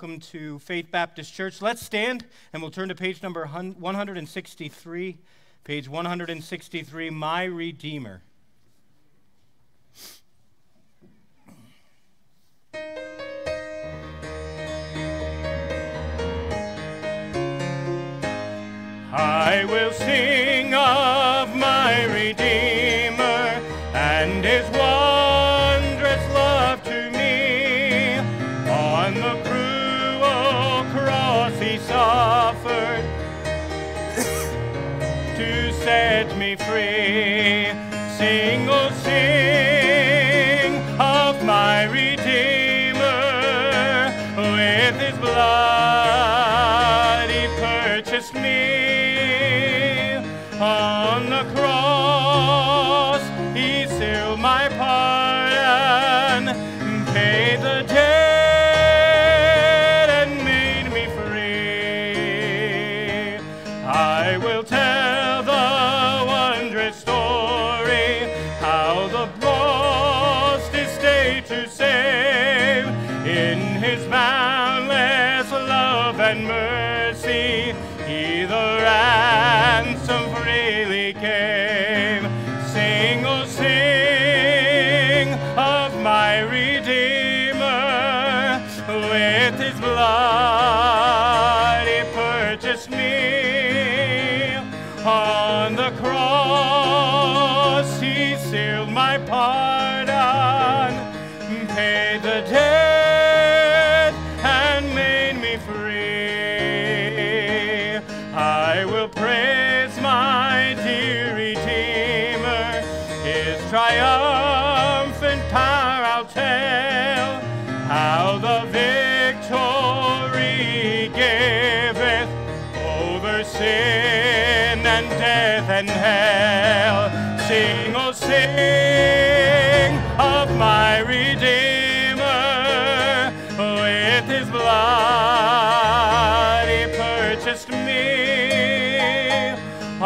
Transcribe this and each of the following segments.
welcome to Faith Baptist Church. Let's stand and we'll turn to page number 163. Page 163, My Redeemer. Set me free.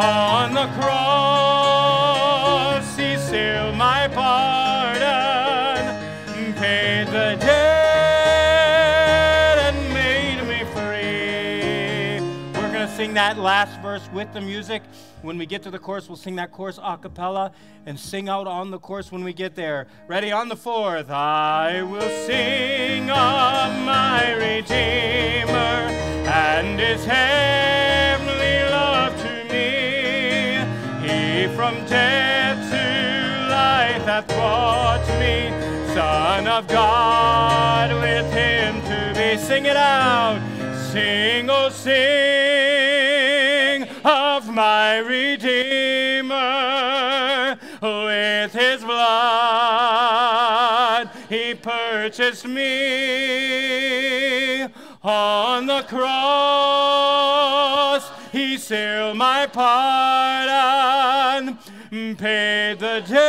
On the cross he sealed my pardon, paid the debt and made me free. We're going to sing that last verse with the music. When we get to the chorus, we'll sing that chorus a cappella and sing out on the chorus when we get there. Ready on the fourth. I will sing of my Redeemer and his heavenly love to from death to life hath brought me, Son of God, with him to be. Sing it out. Sing, oh, sing of my Redeemer. With his blood he purchased me. On the cross, he sealed my pardon, paid the debt,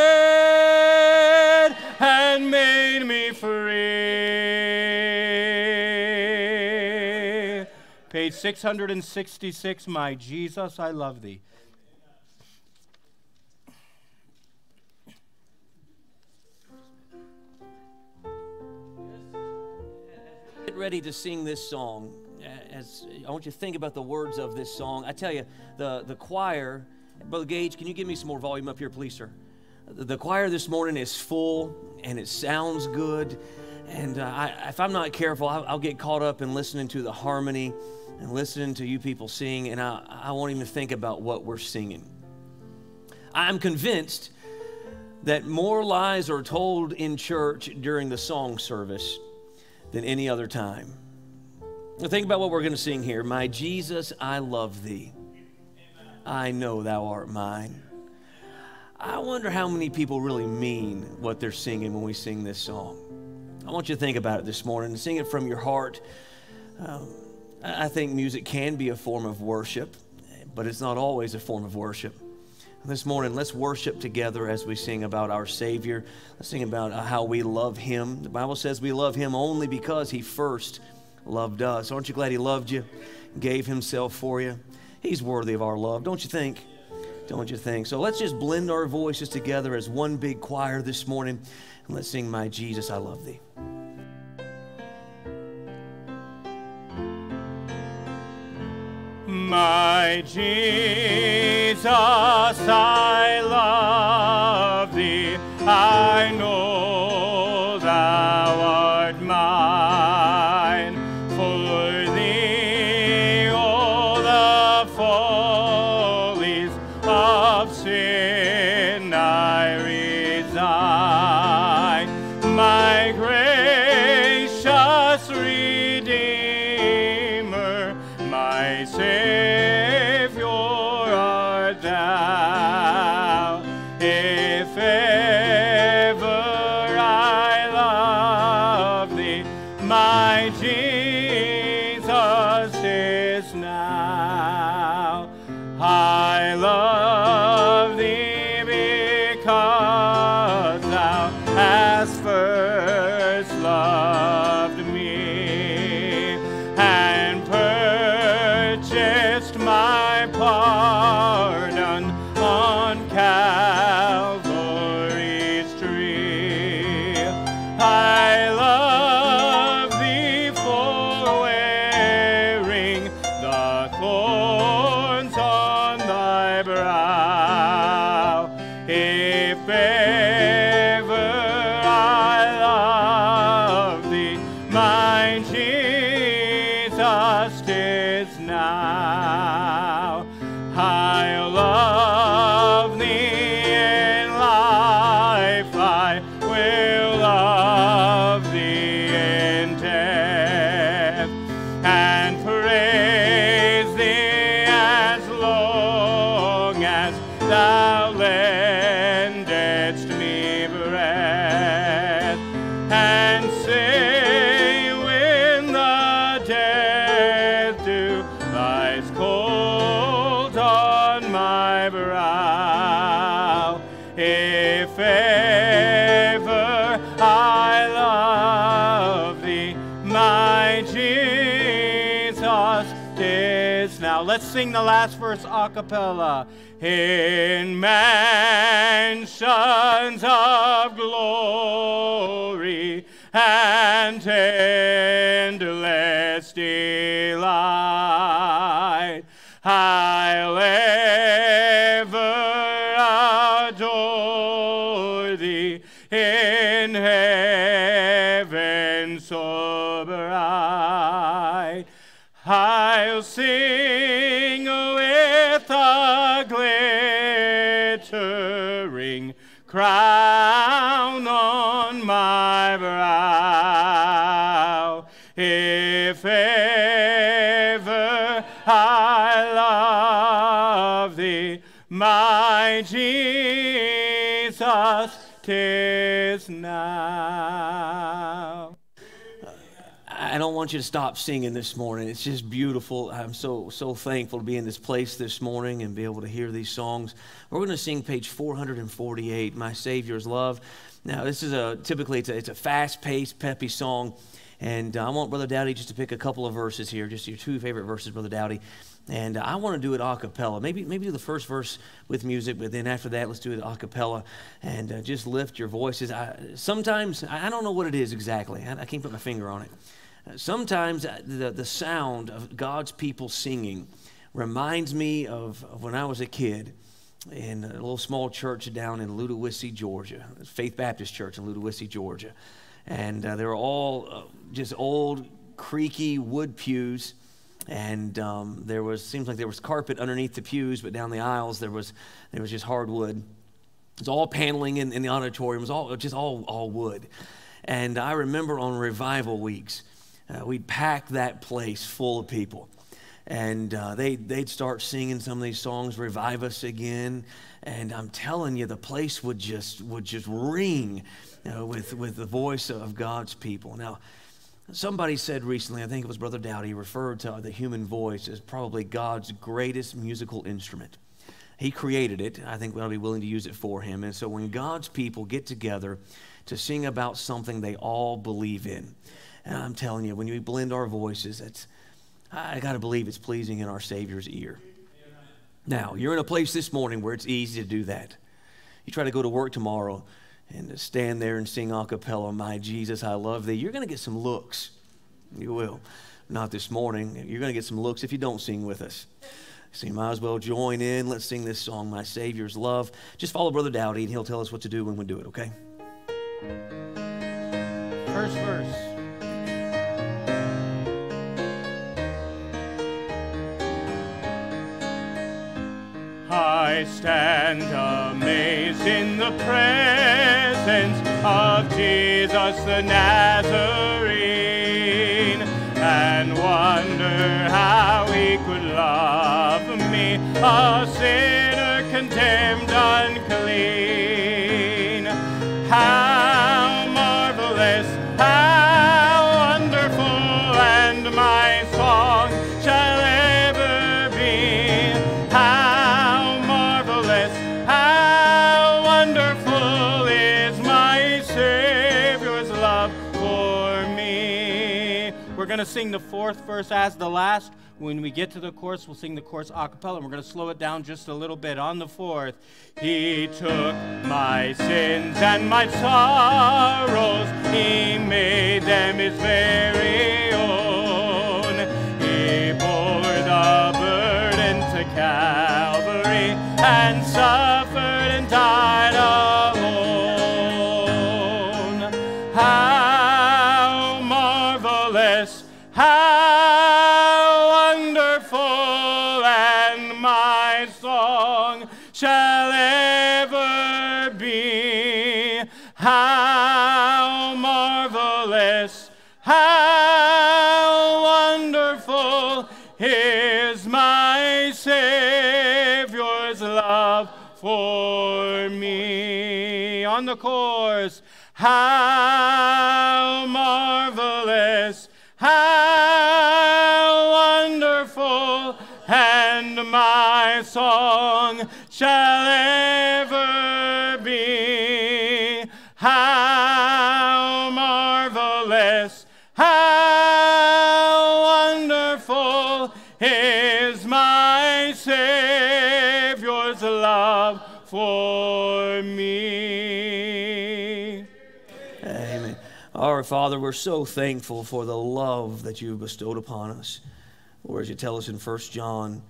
and made me free. Page 666, My Jesus, I love thee. get ready to sing this song, as I want you to think about the words of this song. I tell you, the, the choir, Brother Gage, can you give me some more volume up here, please, sir? The choir this morning is full and it sounds good. And uh, I, if I'm not careful, I'll, I'll, get caught up in listening to the harmony and listening to you people sing, and I, I won't even think about what we're singing. I'm convinced that more lies are told in church during the song service than any other time. Now think about what we're going to sing here. My Jesus, I love thee. I know thou art mine. I wonder how many people really mean what they're singing when we sing this song. I want you to think about it this morning and sing it from your heart. Um, I think music can be a form of worship, but it's not always a form of worship. This morning, let's worship together as we sing about our Savior. Let's sing about uh, how we love Him. The Bible says we love Him only because He first loved us. Aren't you glad He loved you, gave Himself for you? He's worthy of our love, don't you think? Don't you think? So let's just blend our voices together as one big choir this morning and let's sing, My Jesus, I Love Thee. My Jesus, I love thee. I know the last verse a cappella. In mansions of glory tis now. I don't want you to stop singing this morning. It's just beautiful. I'm so so thankful to be in this place this morning and be able to hear these songs. We're going to sing page 448, "My Savior's Love." Now, this is a typically it's a, it's a fast-paced, peppy song, and uh, I want Brother Dowdy just to pick a couple of verses here, just your two favorite verses, Brother Dowdy. And uh, I want to do it a cappella. Maybe, maybe do the first verse with music, but then after that, let's do it a cappella and uh, just lift your voices. I, sometimes, I don't know what it is exactly, I, I can't put my finger on it. Sometimes uh, the, the sound of God's people singing reminds me of, of when I was a kid in a little small church down in Ludowici, Georgia, Faith Baptist Church in Ludowici, Georgia. And uh, they were all uh, just old, creaky wood pews and um, there was seems like there was carpet underneath the pews, but down the aisles there was there was just hardwood. It was all paneling in, in the auditorium. It was all just all all wood. And I remember on revival weeks, uh, we'd pack that place full of people, and uh, they they'd start singing some of these songs, "Revive Us Again," and I'm telling you, the place would just would just ring uh, with with the voice of God's people. Now Somebody said recently, I think it was Brother Dowdy, referred to the human voice as probably God's greatest musical instrument. He created it. I think we ought to be willing to use it for him. And so when God's people get together to sing about something they all believe in, and I'm telling you, when we blend our voices, I got to believe it's pleasing in our Savior's ear. Now, you're in a place this morning where it's easy to do that. You try to go to work tomorrow and to stand there and sing a cappella, My Jesus, I love thee, you're going to get some looks. You will. Not this morning. You're going to get some looks if you don't sing with us. So you might as well join in. Let's sing this song, My Savior's Love. Just follow Brother Dowdy, and he'll tell us what to do when we do it, okay? First verse. I stand amazed in the presence of Jesus the Nazarene and wonder how he could love me, a sinner condemned unclean. How to sing the fourth verse as the last. When we get to the chorus, we'll sing the chorus a cappella. We're going to slow it down just a little bit. On the fourth, He took my sins and my sorrows, He made them His very own. He bore the burden to Calvary and suffered and died for me. On the course, how marvelous, how wonderful, and my song shall ever Our Father, we're so thankful for the love that you've bestowed upon us. Or as you tell us in 1 John,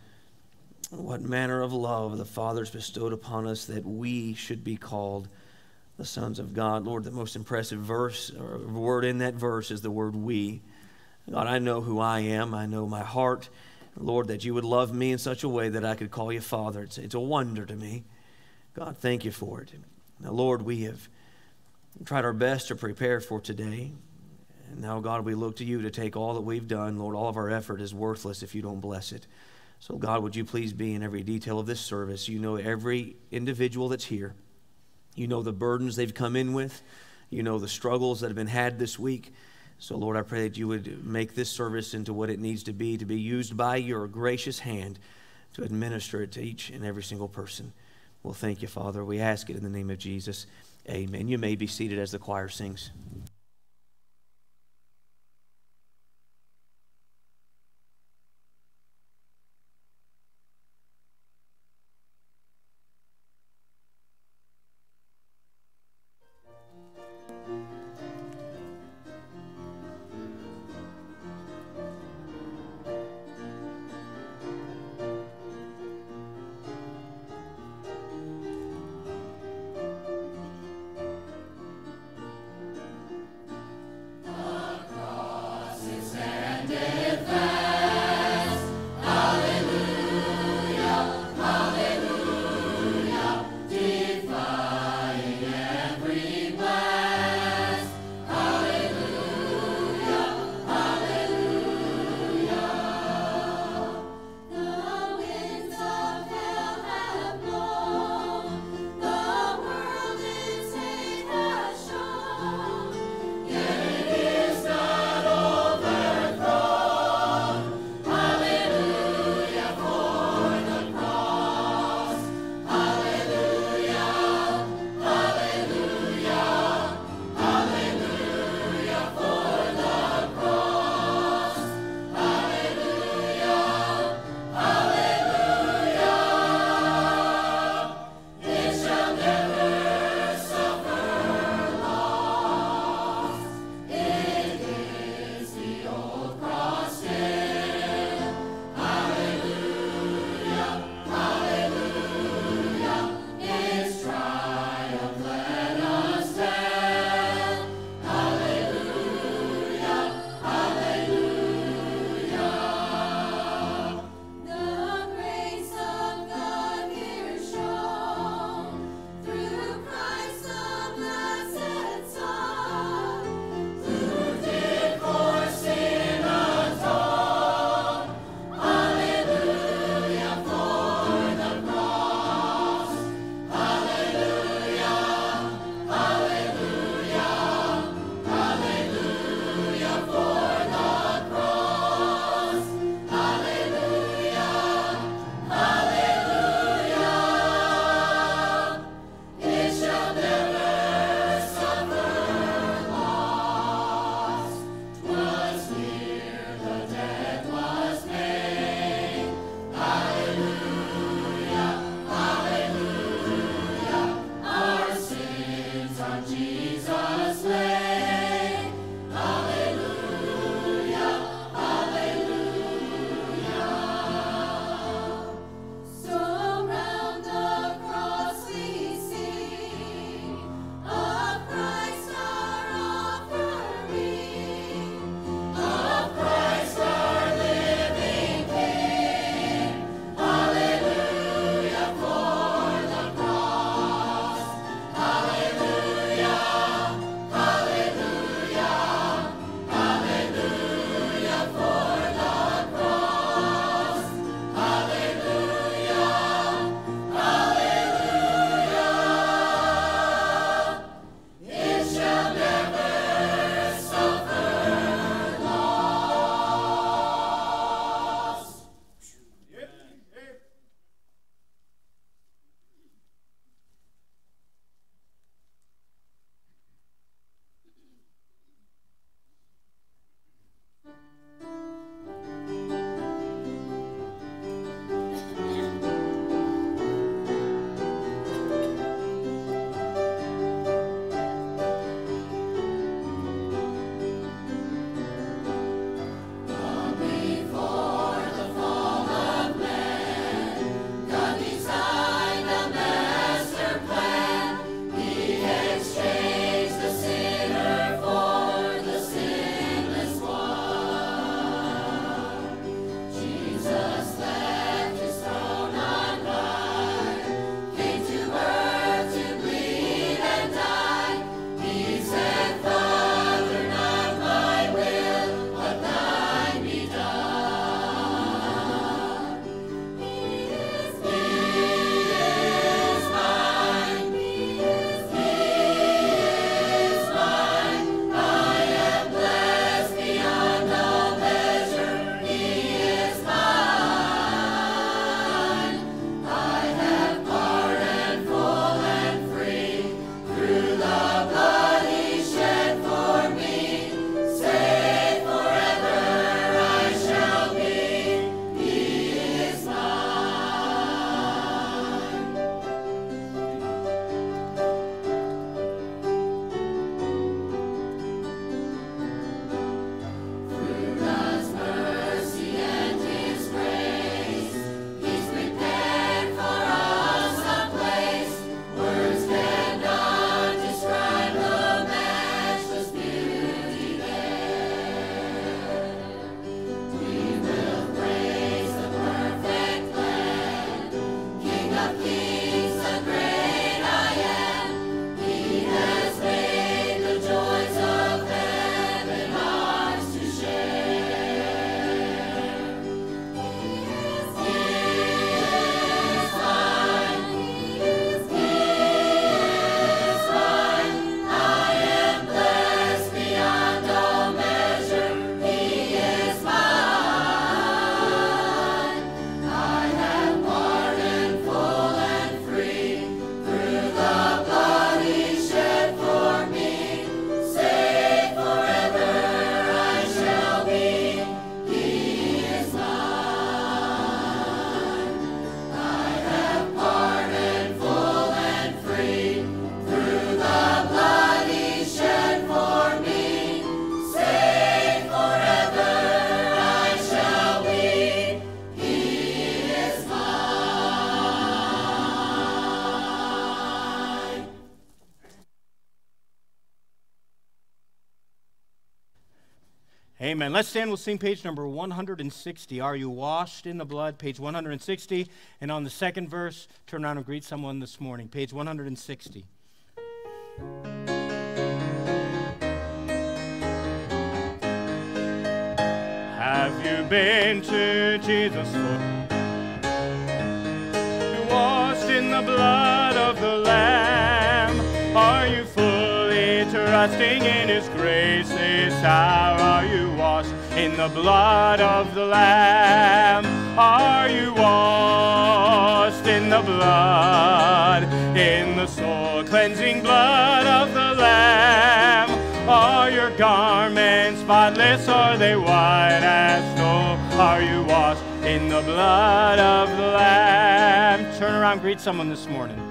what manner of love the Father's bestowed upon us that we should be called the sons of God. Lord, the most impressive verse or word in that verse is the word we. God, I know who I am. I know my heart. Lord, that you would love me in such a way that I could call you Father. It's, it's a wonder to me. God, thank you for it. Now, Lord, we have tried our best to prepare for today. And now, God, we look to you to take all that we've done. Lord, all of our effort is worthless if you don't bless it. So, God, would you please be in every detail of this service? You know every individual that's here. You know the burdens they've come in with. You know the struggles that have been had this week. So, Lord, I pray that you would make this service into what it needs to be, to be used by your gracious hand to administer it to each and every single person. Well, thank you, Father. We ask it in the name of Jesus. Amen. You may be seated as the choir sings. Amen. Let's stand. We'll sing page number 160. Are you washed in the blood? Page 160. And on the second verse, turn around and greet someone this morning. Page 160. Have you been to Jesus? Washed in the blood of the Lamb. Are you fully trusting in His grace this hour? Are you in the blood of the Lamb? Are you washed in the blood, in the soul cleansing blood of the Lamb? Are your garments spotless? Are they white as snow? Are you washed in the blood of the Lamb? Turn around, greet someone this morning.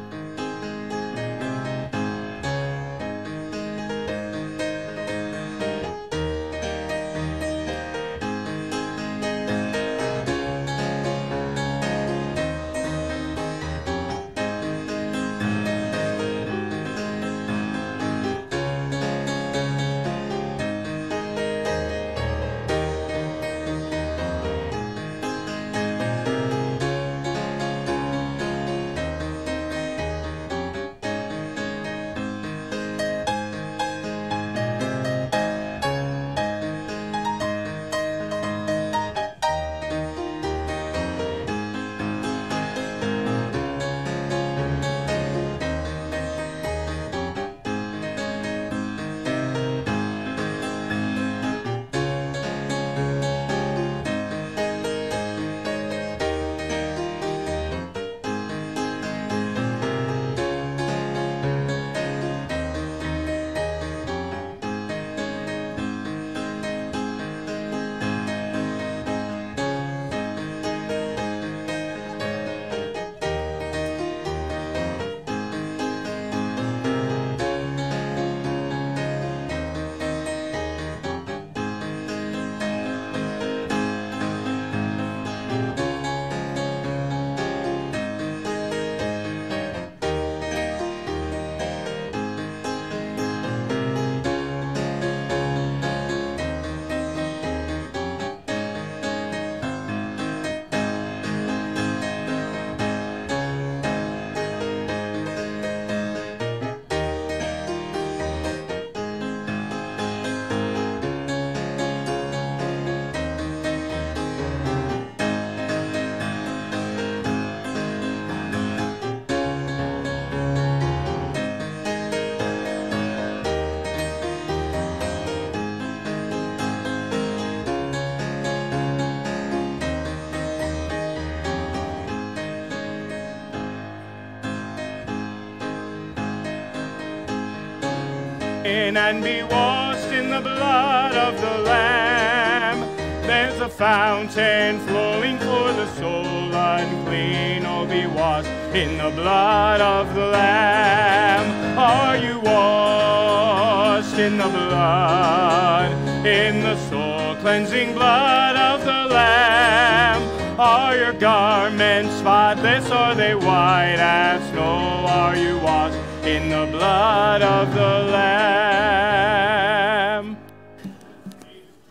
In and be washed in the blood of the Lamb. There's a fountain flowing for the soul unclean. Oh, be washed in the blood of the Lamb. Are you washed in the blood, in the soul cleansing blood of the Lamb? Are your garments spotless? Are they white as snow? Are you washed in the blood of the Lamb?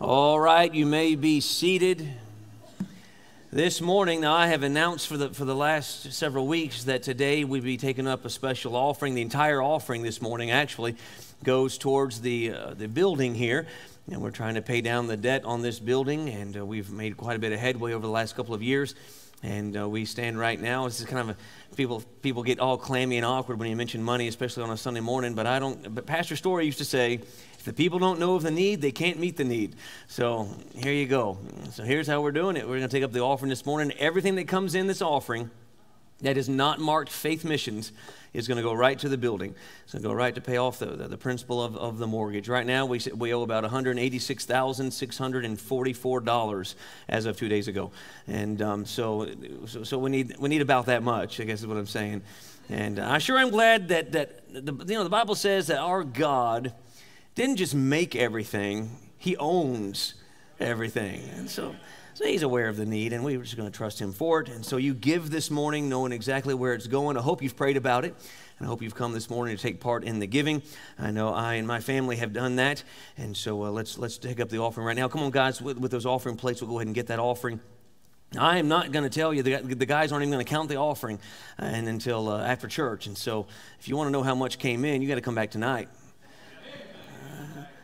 All right, you may be seated. This morning, now I have announced for the, for the last several weeks that today we'd be taking up a special offering. The entire offering this morning actually goes towards the, uh, the building here. And we're trying to pay down the debt on this building, and uh, we've made quite a bit of headway over the last couple of years. And uh, we stand right now. This is kind of a people people get all clammy and awkward when you mention money, especially on a Sunday morning. But I don't. But Pastor Story used to say, if the people don't know of the need, they can't meet the need. So here you go. So here's how we're doing it. We're going to take up the offering this morning. Everything that comes in this offering that is not marked faith missions is going to go right to the building. It's going to go right to pay off the, the, the principal of, of the mortgage. Right now, we, we owe about $186,644 as of two days ago. And um, so, so, so we, need, we need about that much, I guess is what I'm saying. And I sure am glad that, that the, you know, the Bible says that our God didn't just make everything, He owns everything. And so, so he's aware of the need, and we're just going to trust him for it. And so you give this morning knowing exactly where it's going. I hope you've prayed about it. And I hope you've come this morning to take part in the giving. I know I and my family have done that. And so uh, let's, let's take up the offering right now. Come on, guys, with, with those offering plates, we'll go ahead and get that offering. I am not going to tell you, the, the guys aren't even going to count the offering and until uh, after church. And so if you want to know how much came in, you got to come back tonight.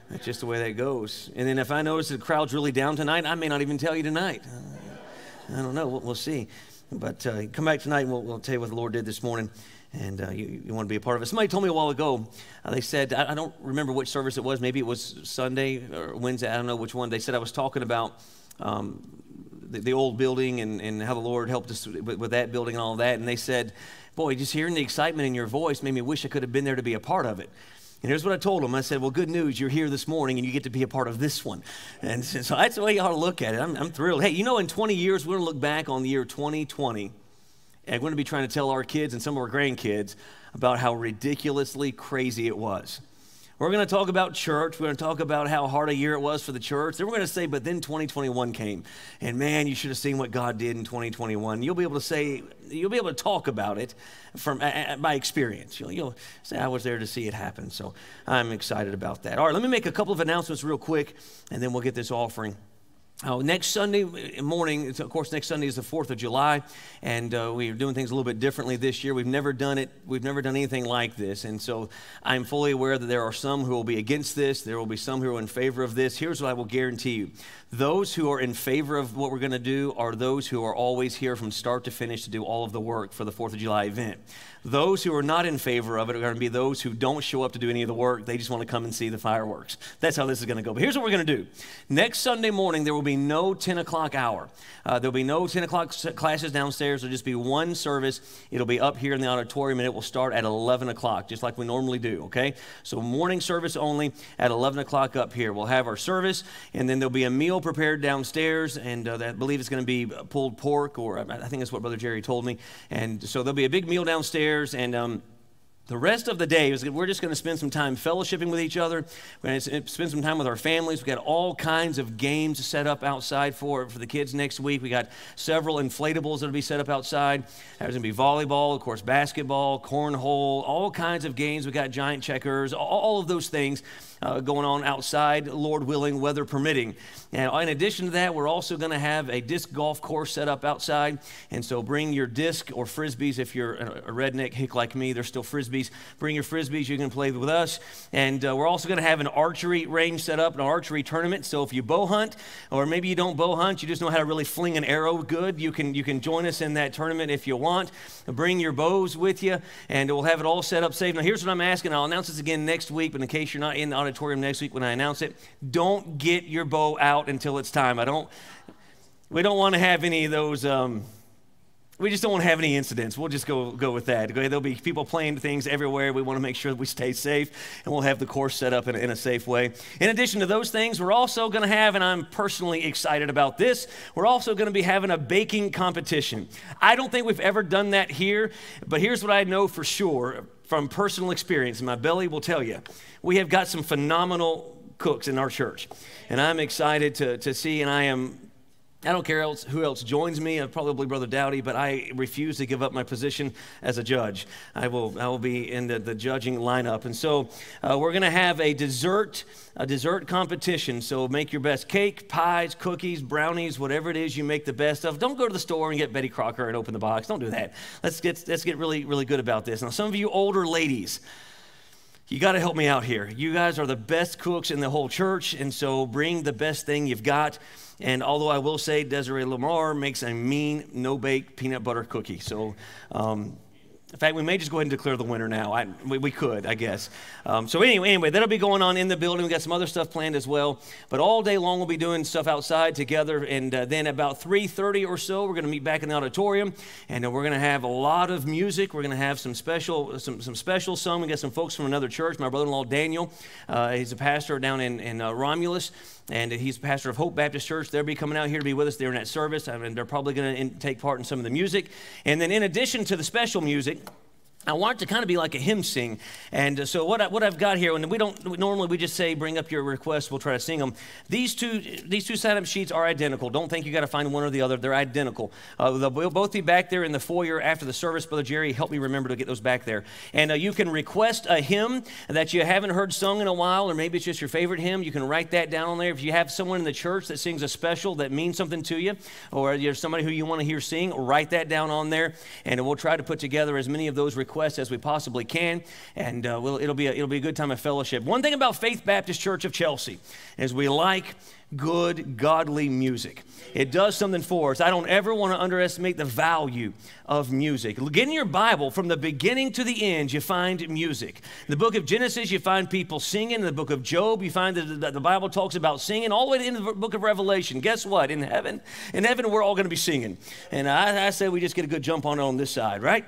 Uh, that's just the way that goes. And then if I notice the crowd's really down tonight, I may not even tell you tonight. Uh, I don't know. We'll, we'll see. But uh, come back tonight and we'll, we'll, tell you what the Lord did this morning. And uh, you, you, want to be a part of it. Somebody told me a while ago, they said, I, I don't remember which service it was. Maybe it was Sunday or Wednesday. I don't know which one. They said I was talking about. Um, the, the old building and, and how the Lord helped us with, with that building and all that. And they said, Boy, just hearing the excitement in your voice made me wish I could have been there to be a part of it. And here's what I told him. I said, Well, good news. You're here this morning and you get to be a part of this one. And so that's the way you ought to look at it. I'm, I'm thrilled. Hey, you know, in 20 years, we're going to look back on the year 2020 and we're going to be trying to tell our kids and some of our grandkids about how ridiculously crazy it was. We're going to talk about church. We're going to talk about how hard a year it was for the church. Then we're going to say, but then 2021 came. And man, you should have seen what God did in 2021. You'll be able to say, you'll be able to talk about it from uh, by experience. You'll, you'll say, I was there to see it happen. So I'm excited about that. All right, let me make a couple of announcements real quick, and then we'll get this offering. Oh, next Sunday morning, of course, next Sunday is the 4th of July, and uh, we're doing things a little bit differently this year. We've never done it, we've never done anything like this. And so I'm fully aware that there are some who will be against this, there will be some who are in favor of this. Here's what I will guarantee you those who are in favor of what we're going to do are those who are always here from start to finish to do all of the work for the 4th of July event. Those who are not in favor of it are going to be those who don't show up to do any of the work. They just want to come and see the fireworks. That's how this is going to go. But here's what we're going to do. Next Sunday morning, there will be no 10 o'clock hour. Uh, there'll be no 10 o'clock classes downstairs. There'll just be one service. It'll be up here in the auditorium, and it will start at 11 o'clock, just like we normally do, okay? So morning service only at 11 o'clock up here. We'll have our service, and then there'll be a meal prepared downstairs, and uh, I believe it's going to be pulled pork, or I think that's what Brother Jerry told me. And so there'll be a big meal downstairs and um, the rest of the day is we're just going to spend some time fellowshipping with each other. We're going to spend some time with our families. We've got all kinds of games set up outside for, for the kids next week. We got several inflatables that'll be set up outside. There's going to be volleyball, of course, basketball, cornhole, all kinds of games. We got giant checkers, all of those things uh, going on outside, Lord willing, weather permitting. And in addition to that, we're also going to have a disc golf course set up outside. And so bring your disc or frisbees if you're a redneck hick like me. They're still frisbees. Bring your frisbees. You can play with us. And uh, we're also going to have an archery range set up, an archery tournament. So if you bow hunt, or maybe you don't bow hunt, you just know how to really fling an arrow good, you can you can join us in that tournament if you want. Bring your bows with you, and we'll have it all set up safe. Now here's what I'm asking. I'll announce this again next week, but in case you're not in the auditorium next week when I announce it. Don't get your bow out until it's time. I don't. We don't want to have any of those. Um, we just don't want to have any incidents. We'll just go, go with that. There'll be people playing things everywhere. We want to make sure that we stay safe, and we'll have the course set up in, in a safe way. In addition to those things, we're also going to have, and I'm personally excited about this, we're also going to be having a baking competition. I don't think we've ever done that here, but here's what I know for sure from personal experience, and my belly will tell you we have got some phenomenal cooks in our church. And I'm excited to, to see, and I am I don't care else, who else joins me, uh, probably Brother Dowdy, but I refuse to give up my position as a judge. I will, I will be in the, the judging lineup. And so uh, we're going to have a dessert, a dessert competition. So make your best cake, pies, cookies, brownies, whatever it is you make the best of. Don't go to the store and get Betty Crocker and open the box. Don't do that. Let's get, let's get really, really good about this. Now, some of you older ladies, you got to help me out here. You guys are the best cooks in the whole church, and so bring the best thing you've got. And although I will say Desiree Lamar makes a mean no bake peanut butter cookie. So, um, in fact, we may just go ahead and declare the winner now. I, we, we, could, I guess. Um, so anyway, anyway, that'll be going on in the building. We got some other stuff planned as well. But all day long, we'll be doing stuff outside together. And uh, then about 3:30 or so, we're going to meet back in the auditorium, and uh, we're going to have a lot of music. We're going to have some special, some some special song. We got some folks from another church. My brother-in-law Daniel, uh, he's a pastor down in in uh, Romulus and he's pastor of Hope Baptist Church. They'll be coming out here to be with us there in that service, and they're probably going to take part in some of the music. And then, in addition to the special music, I want it to kind of be like a hymn sing. And uh, so what, I, what I've got here, and we don't, normally we just say, bring up your requests, we'll try to sing them. These two, these two sign-up sheets are identical. Don't think you got to find one or the other. They're identical. Uh, they'll both be back there in the foyer after the service. Brother Jerry, help me remember to get those back there. And uh, you can request a hymn that you haven't heard sung in a while, or maybe it's just your favorite hymn. You can write that down on there. If you have someone in the church that sings a special that means something to you, or you're somebody who you want to hear sing, write that down on there. And we'll try to put together as many of those requests as we possibly possibly can, and uh, we'll, it'll, be a, it'll be a good time of fellowship. One thing about Faith Baptist Church of Chelsea is we like good, godly music. It does something for us. I don't ever want to underestimate the value of music. Get in your Bible, from the beginning to the end, you find music. In the book of Genesis, you find people singing. In the book of Job, you find that the Bible talks about singing. All the way to the book of Revelation. Guess what? In heaven, in heaven, we're all going to be singing. And I, I say we just get a good jump on it on this side, right?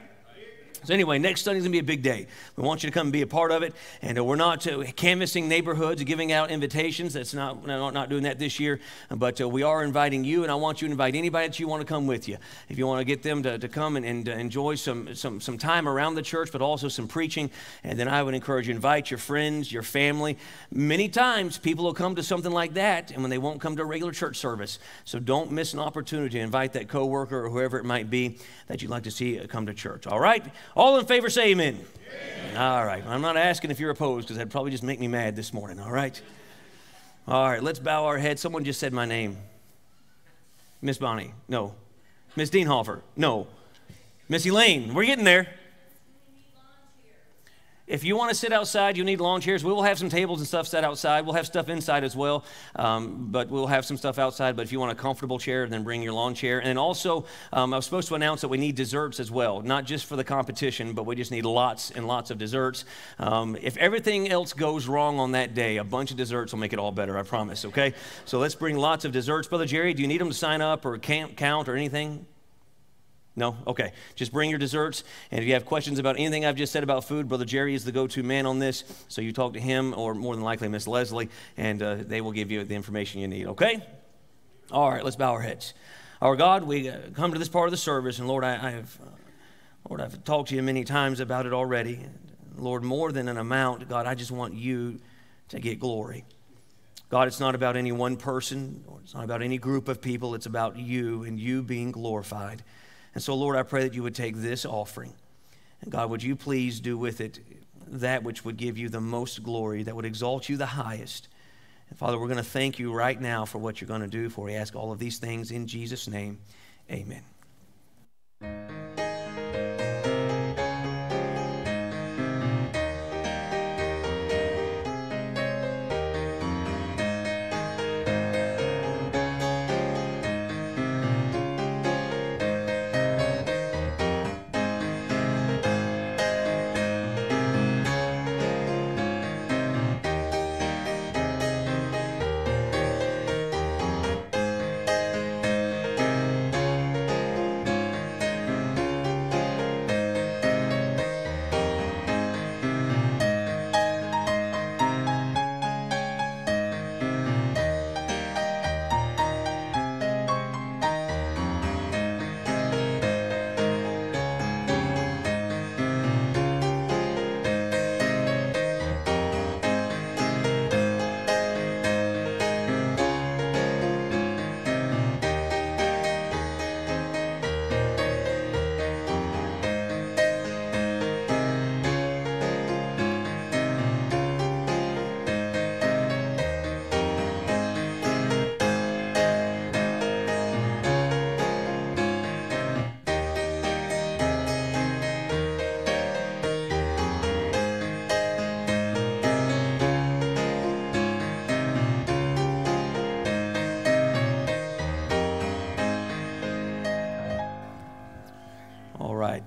So, anyway, next Sunday is going to be a big day. We want you to come and be a part of it. And uh, we're not uh, canvassing neighborhoods, giving out invitations. That's not, not, not doing that this year. But uh, we are inviting you, and I want you to invite anybody that you want to come with you. If you want to get them to, to come and, and enjoy some, some, some time around the church, but also some preaching, and then I would encourage you invite your friends, your family. Many times people will come to something like that, and when they won't come to a regular church service. So, don't miss an opportunity to invite that coworker or whoever it might be that you'd like to see come to church. All right? All in favor say amen. amen. All right. I'm not asking if you're opposed because that'd probably just make me mad this morning. All right. All right. Let's bow our heads. Someone just said my name. Miss Bonnie. No. Miss Deanhofer. No. Miss Elaine. We're getting there. If you want to sit outside, you'll need lawn chairs. We will have some tables and stuff set outside. We'll have stuff inside as well, um, but we'll have some stuff outside. But if you want a comfortable chair, then bring your lawn chair. And also, um, I was supposed to announce that we need desserts as well, not just for the competition, but we just need lots and lots of desserts. Um, if everything else goes wrong on that day, a bunch of desserts will make it all better, I promise, okay? So let's bring lots of desserts. Brother Jerry, do you need them to sign up or camp count or anything? No? Okay. Just bring your desserts. And if you have questions about anything I've just said about food, Brother Jerry is the go to man on this. So you talk to him or more than likely Miss Leslie, and uh, they will give you the information you need. Okay? All right, let's bow our heads. Our God, we uh, come to this part of the service, and Lord, I, I have, uh, Lord, I've talked to you many times about it already. Lord, more than an amount, God, I just want you to get glory. God, it's not about any one person, or it's not about any group of people. It's about you and you being glorified. And so, Lord, I pray that you would take this offering. And God, would you please do with it that which would give you the most glory, that would exalt you the highest. And Father, we're going to thank you right now for what you're going to do for. We ask all of these things in Jesus' name. Amen.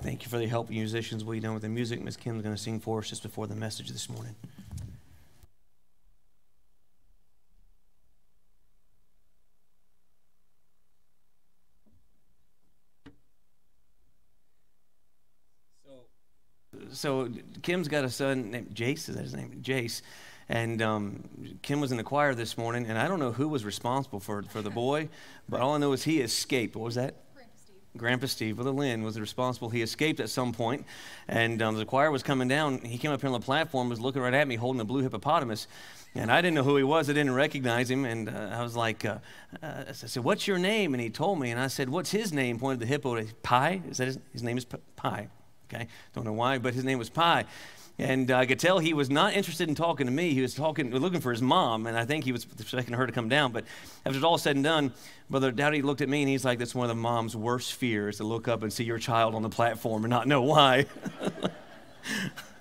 Thank you for the help, musicians. Will you done with the music? Miss Kim's going to sing for us just before the message this morning. so Kim's got a son named Jace. Is that his name? Jace. And um, Kim was in the choir this morning, and I don't know who was responsible for, for the boy, but all I know is he escaped. What was that? Grandpa Steve, with a Lynn, was responsible. He escaped at some point, and um, the choir was coming down. He came up here on the platform, was looking right at me, holding a blue hippopotamus. And I didn't know who he was. I didn't recognize him. And uh, I was like, uh, uh, I said, What's your name? And he told me. And I said, What's his name? Pointed the hippo. Pi? Is that his, his name is Pi. Okay. Don't know why, but his name was Pi. And I could tell he was not interested in talking to me. He was talking, looking for his mom, and I think he was expecting her to come down. But after it's all said and done, Brother Dowdy looked at me and he's like, "That's one of the mom's worst fears to look up and see your child on the platform and not know why."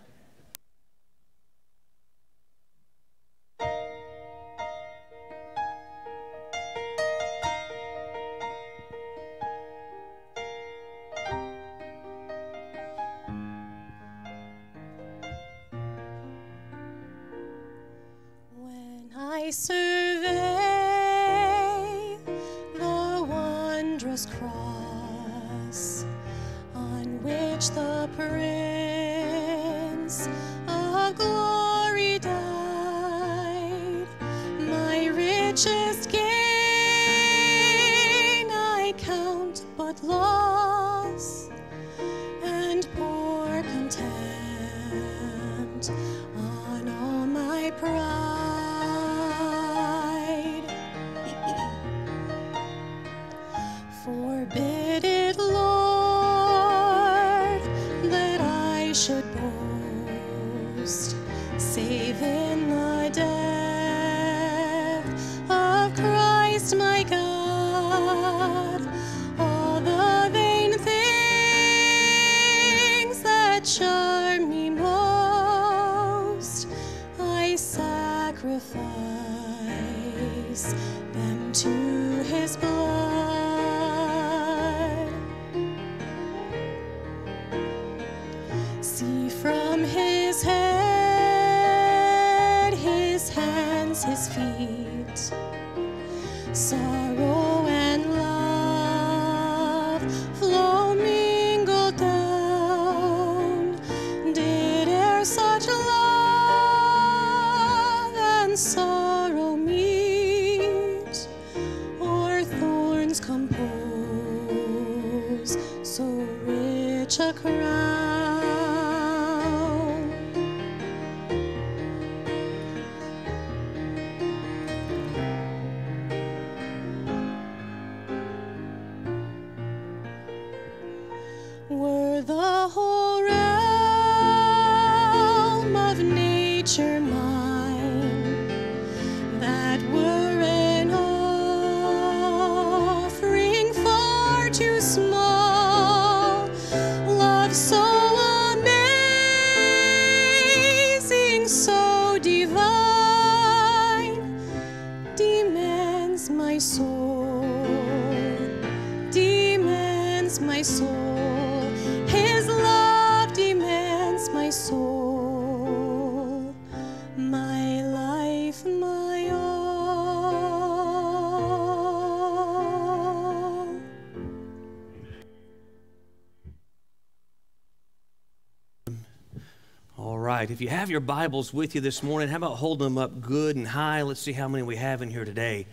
you have your Bibles with you this morning, how about holding them up good and high? Let's see how many we have in here today.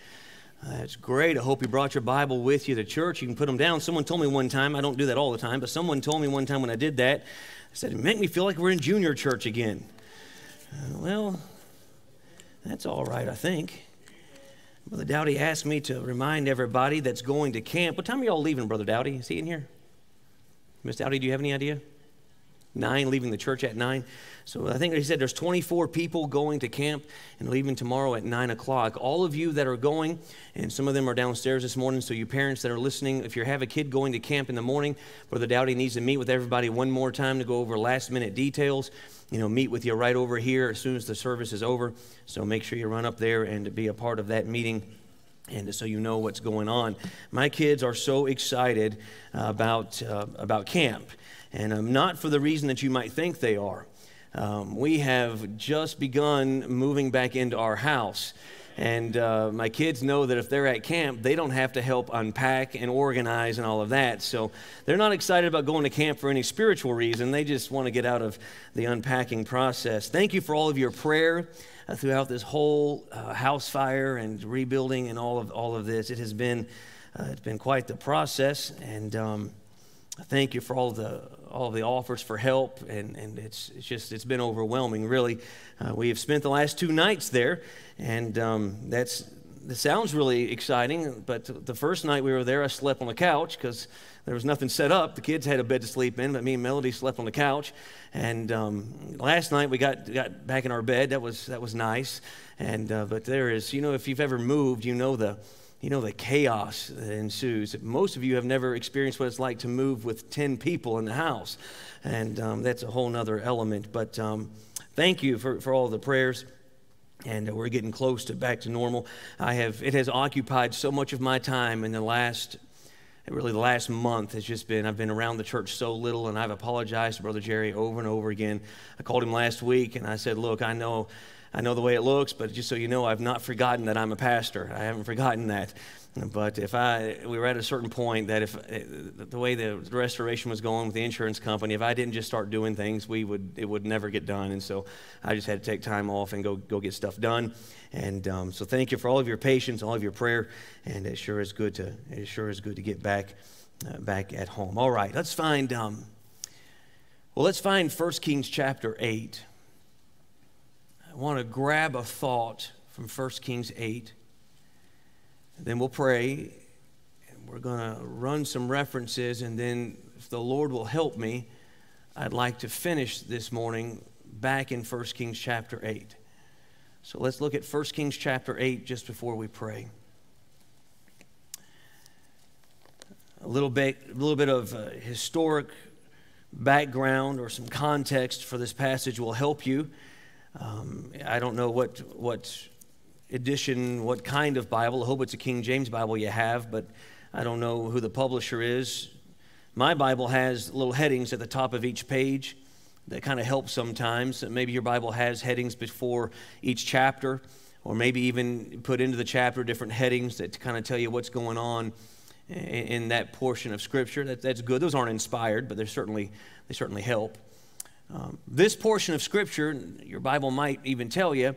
That's uh, great. I hope you brought your Bible with you to church. You can put them down. Someone told me one time, I don't do that all the time, but someone told me one time when I did that, I said, it made me feel like we're in junior church again. Uh, well, that's all right, I think. Brother Dowdy asked me to remind everybody that's going to camp. What time are y'all leaving, Brother Dowdy? Is he in here? Miss Dowdy, do you have any idea? Nine, leaving the church at nine. So I think he said there's 24 people going to camp and leaving tomorrow at 9 o'clock. All of you that are going, and some of them are downstairs this morning, so you parents that are listening, if you have a kid going to camp in the morning, Brother Dowdy needs to meet with everybody one more time to go over last minute details. You know, meet with you right over here as soon as the service is over. So make sure you run up there and be a part of that meeting and so you know what's going on. My kids are so excited about, uh, about camp, and um, not for the reason that you might think they are. Um, we have just begun moving back into our house. And uh, my kids know that if they're at camp, they don't have to help unpack and organize and all of that. So they're not excited about going to camp for any spiritual reason. They just want to get out of the unpacking process. Thank you for all of your prayer uh, throughout this whole uh, house fire and rebuilding and all of, all of this. It has been uh, it's been quite the process, and um, thank you for all the all the offers for help, and, and it's, it's just it's been overwhelming. Really, uh, we have spent the last two nights there, and um, that's that sounds really exciting. But the first night we were there, I slept on the couch because there was nothing set up. The kids had a bed to sleep in, but me and Melody slept on the couch. And um, last night we got got back in our bed. That was that was nice. And uh, but there is, you know, if you've ever moved, you know the you know, the chaos that ensues. Most of you have never experienced what it's like to move with 10 people in the house. And um, that's a whole other element. But um, thank you for, for all the prayers. And uh, we're getting close to back to normal. I have, it has occupied so much of my time in the last, really the last month has just been, I've been around the church so little and I've apologized to Brother Jerry over and over again. I called him last week and I said, look, I know I know the way it looks, but just so you know, I've not forgotten that I'm a pastor. I haven't forgotten that. But if I, we were at a certain point that if the way the restoration was going with the insurance company, if I didn't just start doing things, we would, it would never get done. And so I just had to take time off and go, go get stuff done. And um, so thank you for all of your patience, all of your prayer. And it sure is good to, it sure is good to get back, uh, back at home. All right, let's find, um, well, let's find 1 Kings chapter 8. I want to grab a thought from 1 Kings 8. Then we'll pray. And we're going to run some references. And then, if the Lord will help me, I'd like to finish this morning back in 1 Kings chapter 8. So let's look at 1 Kings chapter 8 just before we pray. A little bit, a little bit of uh, historic background or some context for this passage will help you. Um, I don't know what, what edition, what kind of Bible. I hope it's a King James Bible you have, but I don't know who the publisher is. My Bible has little headings at the top of each page that kind of help sometimes. Maybe your Bible has headings before each chapter, or maybe even put into the chapter different headings that kind of tell you what's going on in, that portion of Scripture. That, that's good. Those aren't inspired, but they certainly, they certainly help. Um, this portion of Scripture, your Bible might even tell you,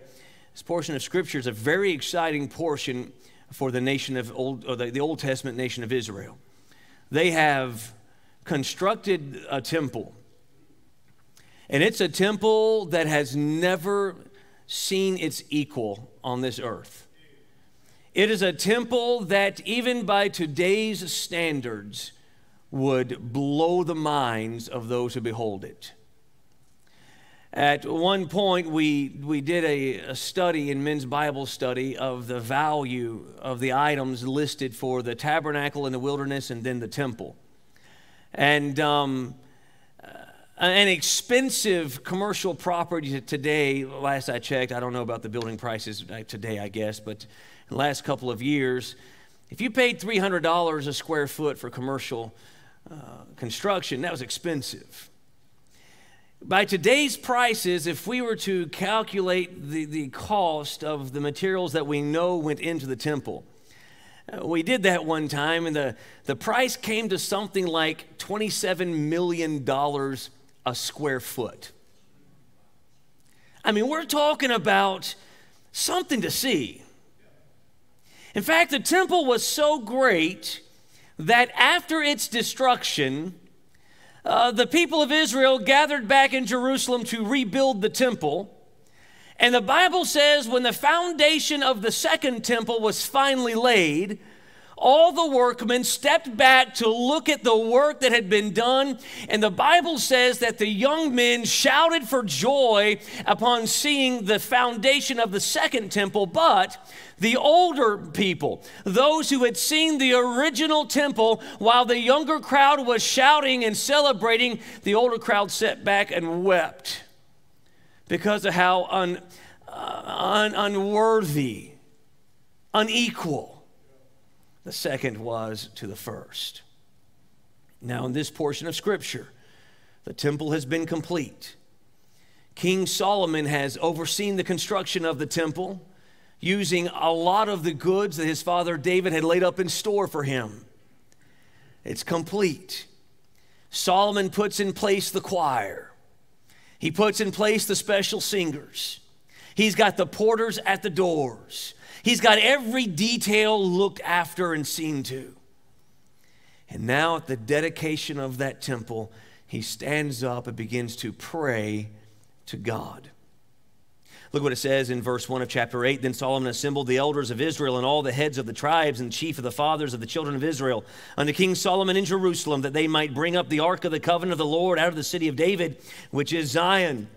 this portion of Scripture is a very exciting portion for the nation of Old, or the, the Old Testament nation of Israel. They have constructed a temple, and it's a temple that has never seen its equal on this earth. It is a temple that, even by today's standards, would blow the minds of those who behold it. At one point, we, we did a, a, study in men's Bible study of the value of the items listed for the tabernacle in the wilderness and then the temple. And um, uh, an expensive commercial property today, last I checked, I don't know about the building prices today, I guess, but in the last couple of years, if you paid $300 a square foot for commercial uh, construction, that was expensive. By today's prices, if we were to calculate the, the cost of the materials that we know went into the temple, uh, we did that one time, and the, the price came to something like $27 million a square foot. I mean, we're talking about something to see. In fact, the temple was so great that after its destruction, uh, the people of Israel gathered back in Jerusalem to rebuild the temple. And the Bible says when the foundation of the second temple was finally laid, all the workmen stepped back to look at the work that had been done. And the Bible says that the young men shouted for joy upon seeing the foundation of the second temple. But the older people, those who had seen the original temple, while the younger crowd was shouting and celebrating, the older crowd sat back and wept because of how un, uh, un, unworthy, unequal the second was to the first. Now, in this portion of Scripture, the temple has been complete. King Solomon has overseen the construction of the temple using a lot of the goods that his father David had laid up in store for him. It's complete. Solomon puts in place the choir, he puts in place the special singers, he's got the porters at the doors. He's got every detail looked after and seen to. And now, at the dedication of that temple, he stands up and begins to pray to God. Look what it says in verse 1 of chapter 8. Then Solomon assembled the elders of Israel and all the heads of the tribes and chief of the fathers of the children of Israel unto King Solomon in Jerusalem, that they might bring up the ark of the covenant of the Lord out of the city of David, which is Zion.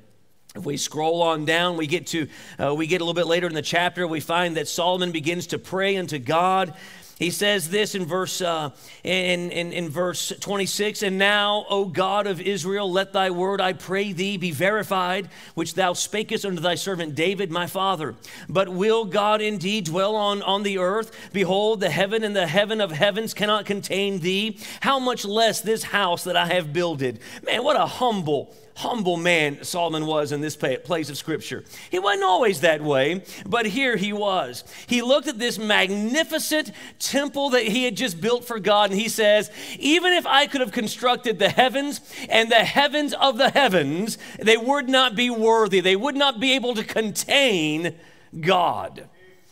If we scroll on down, we get to uh, we get a little bit later in the chapter. We find that Solomon begins to pray unto God he says this in verse, uh, in, in, in verse 26 And now, O God of Israel, let thy word, I pray thee, be verified, which thou spakest unto thy servant David, my father. But will God indeed dwell on, on the earth? Behold, the heaven and the heaven of heavens cannot contain thee. How much less this house that I have builded? Man, what a humble humble man Solomon was in this place of Scripture. He wasn't always that way, but here he was. He looked at this magnificent temple that he had just built for God, and he says, Even if I could have constructed the heavens and the heavens of the heavens, they would not be worthy. They would not be able to contain God.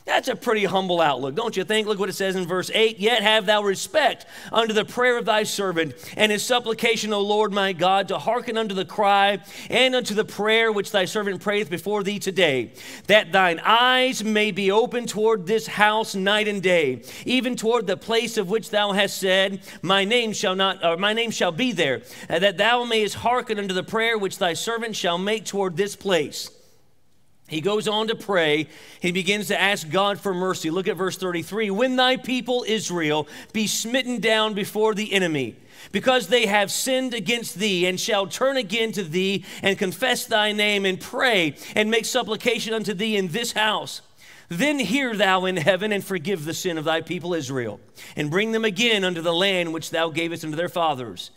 That's a pretty humble outlook, don't you think? Look what it says in verse 8 Yet have thou respect unto the prayer of thy servant and his supplication, O Lord my God, to hearken unto the cry and unto the prayer which thy servant prayeth before thee today, that thine eyes may be open toward this house night and day, even toward the place of which thou hast said, My name shall not, or my name shall be there, that thou mayest hearken unto the prayer which thy servant shall make toward this place. He goes on to pray. He begins to ask God for mercy. Look at verse 33. When thy people Israel be smitten down before the enemy, because they have sinned against thee, and shall turn again to thee, and confess thy name, and pray, and make supplication unto thee in this house. Then hear thou in heaven and forgive the sin of thy people Israel, and bring them again unto the land which thou gavest unto their fathers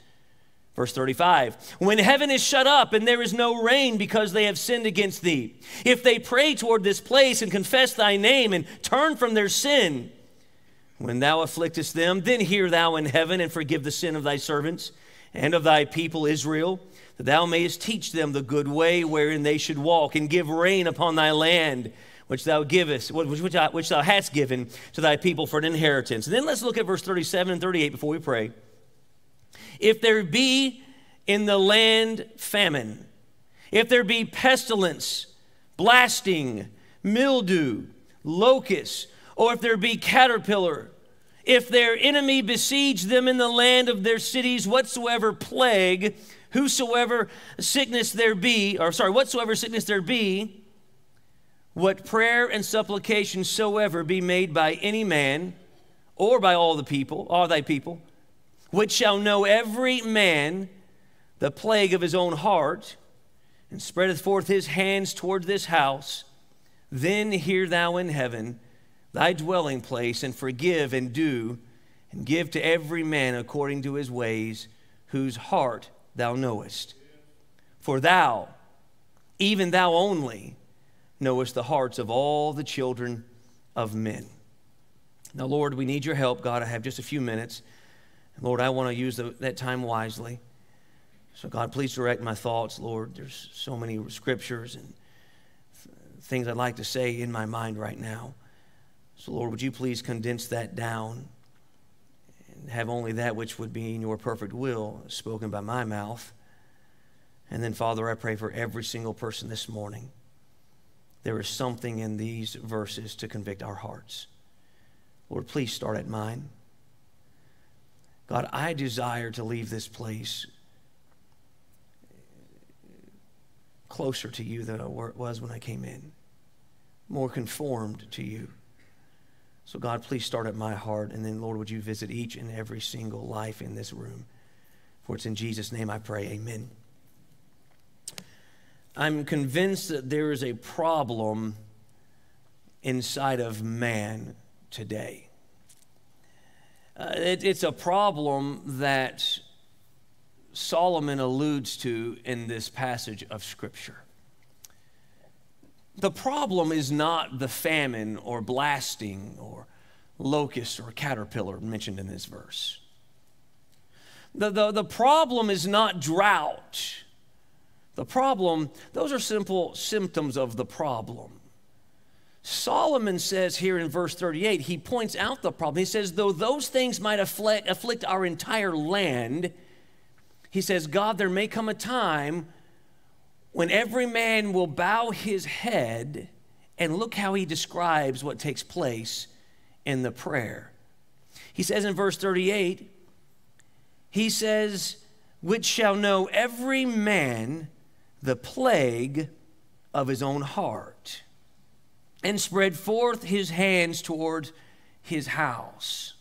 Verse 35 When heaven is shut up and there is no rain because they have sinned against thee, if they pray toward this place and confess thy name and turn from their sin, when thou afflictest them, then hear thou in heaven and forgive the sin of thy servants and of thy people Israel, that thou mayest teach them the good way wherein they should walk, and give rain upon thy land which thou givest, which, which, which thou hast given to thy people for an inheritance. And then let's look at verse 37 and 38 before we pray. If there be in the land famine, if there be pestilence, blasting, mildew, locusts, or if there be caterpillar, if their enemy besiege them in the land of their cities, whatsoever plague, whosoever sickness there be, or sorry, whatsoever sickness there be, what prayer and supplication soever be made by any man, or by all the people, all thy people, which shall know every man the plague of his own heart, and spreadeth forth his hands toward this house, then hear thou in heaven thy dwelling place, and forgive and do, and give to every man according to his ways, whose heart thou knowest. For thou, even thou only, knowest the hearts of all the children of men. Now, Lord, we need your help. God, I have just a few minutes. Lord, I want to use the, that time wisely. So, God, please direct my thoughts, Lord. There's so many scriptures and things I'd like to say in my mind right now. So, Lord, would you please condense that down and have only that which would be in your perfect will spoken by my mouth? And then, Father, I pray for every single person this morning. There is something in these verses to convict our hearts. Lord, please start at mine. God, I desire to leave this place closer to you than I was when I came in, more conformed to you. So, God, please start at my heart, and then, Lord, would you visit each and every single life in this room? For it's in Jesus' name I pray. Amen. I'm convinced that there is a problem inside of man today. Uh, it, it's a problem that Solomon alludes to in this passage of Scripture. The problem is not the famine or blasting or locust or caterpillar mentioned in this verse. The, the, the problem is not drought. The problem, those are simple symptoms of the problem. Solomon says here in verse 38, he points out the problem. He says, though those things might afflict, afflict our entire land, he says, God, there may come a time when every man will bow his head, and look how he describes what takes place in the prayer. He says in verse 38, he says, which shall know every man the plague of his own heart, and spread forth his hands toward his house.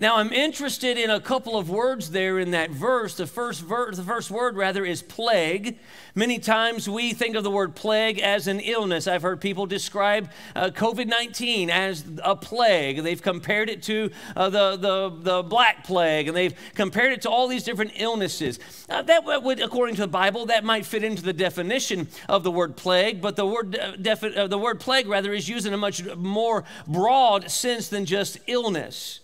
Now, I'm interested in a couple of words there in that verse. The first, ver- the first word, rather, is plague. Many times we think of the word plague as an illness. I've heard people describe uh, COVID 19 as a plague. They've compared it to uh, the, the, the black plague, and they've compared it to all these different illnesses. Uh, that would, according to the Bible, that might fit into the definition of the word plague, but the word, uh, defi- uh, the word plague, rather, is used in a much more broad sense than just illness.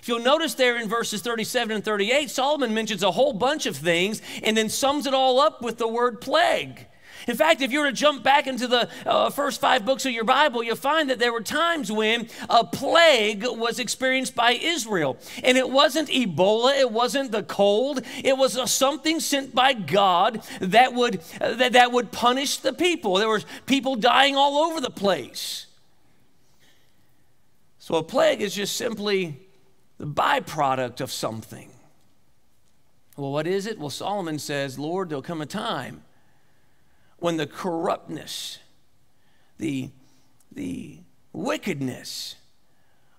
If you'll notice there in verses 37 and 38, Solomon mentions a whole bunch of things and then sums it all up with the word plague. In fact, if you were to jump back into the uh, first five books of your Bible, you'll find that there were times when a plague was experienced by Israel. And it wasn't Ebola, it wasn't the cold, it was uh, something sent by God that would, uh, that, that would punish the people. There were people dying all over the place. So a plague is just simply the byproduct of something. Well, what is it? Well, Solomon says, Lord, there'll come a time when the corruptness, the, the wickedness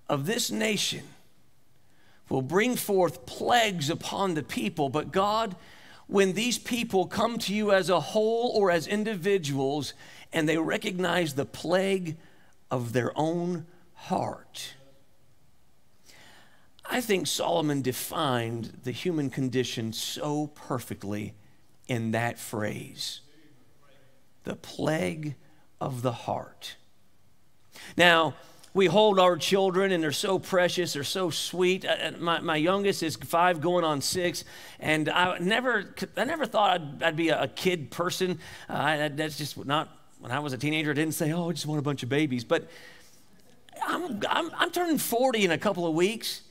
of this nation will bring forth plagues upon the people. But God, when these people come to you as a whole or as individuals and they recognize the plague of their own heart, I think Solomon defined the human condition so perfectly in that phrase the plague of the heart. Now, we hold our children and they're so precious, they're so sweet. Uh, uh, my, my youngest is five going on six, and I never, I never thought I'd, I'd be a, kid person. Uh, that's just not, when I was a teenager, I didn't say, oh, I just want a bunch of babies. But I'm, I'm, I'm turning 40 in a couple of weeks.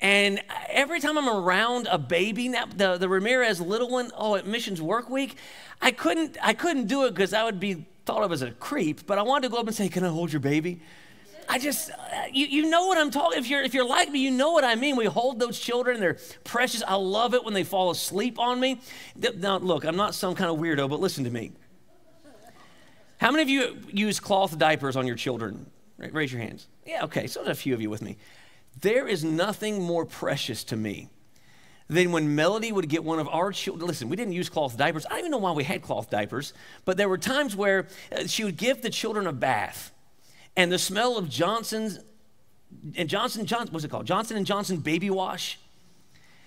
And every time I'm around a baby, now the, the Ramirez little one, oh, at missions work week, I couldn't, I couldn't do it because I would be thought of as a creep, but I wanted to go up and say, Can I hold your baby? I just, uh, you, you know what I'm talking. If you're if you're like me, you know what I mean. We hold those children; they're precious. I love it when they fall asleep on me. Now, look, I'm not some kind of weirdo, but listen to me. How many of you use cloth diapers on your children? Raise your hands. Yeah, okay. So there's a few of you with me. There is nothing more precious to me than when Melody would get one of our children. Listen, we didn't use cloth diapers. I don't even know why we had cloth diapers, but there were times where uh, she would give the children a bath, and the smell of Johnson's and Johnson Johnson what's it called? Johnson and Johnson baby wash.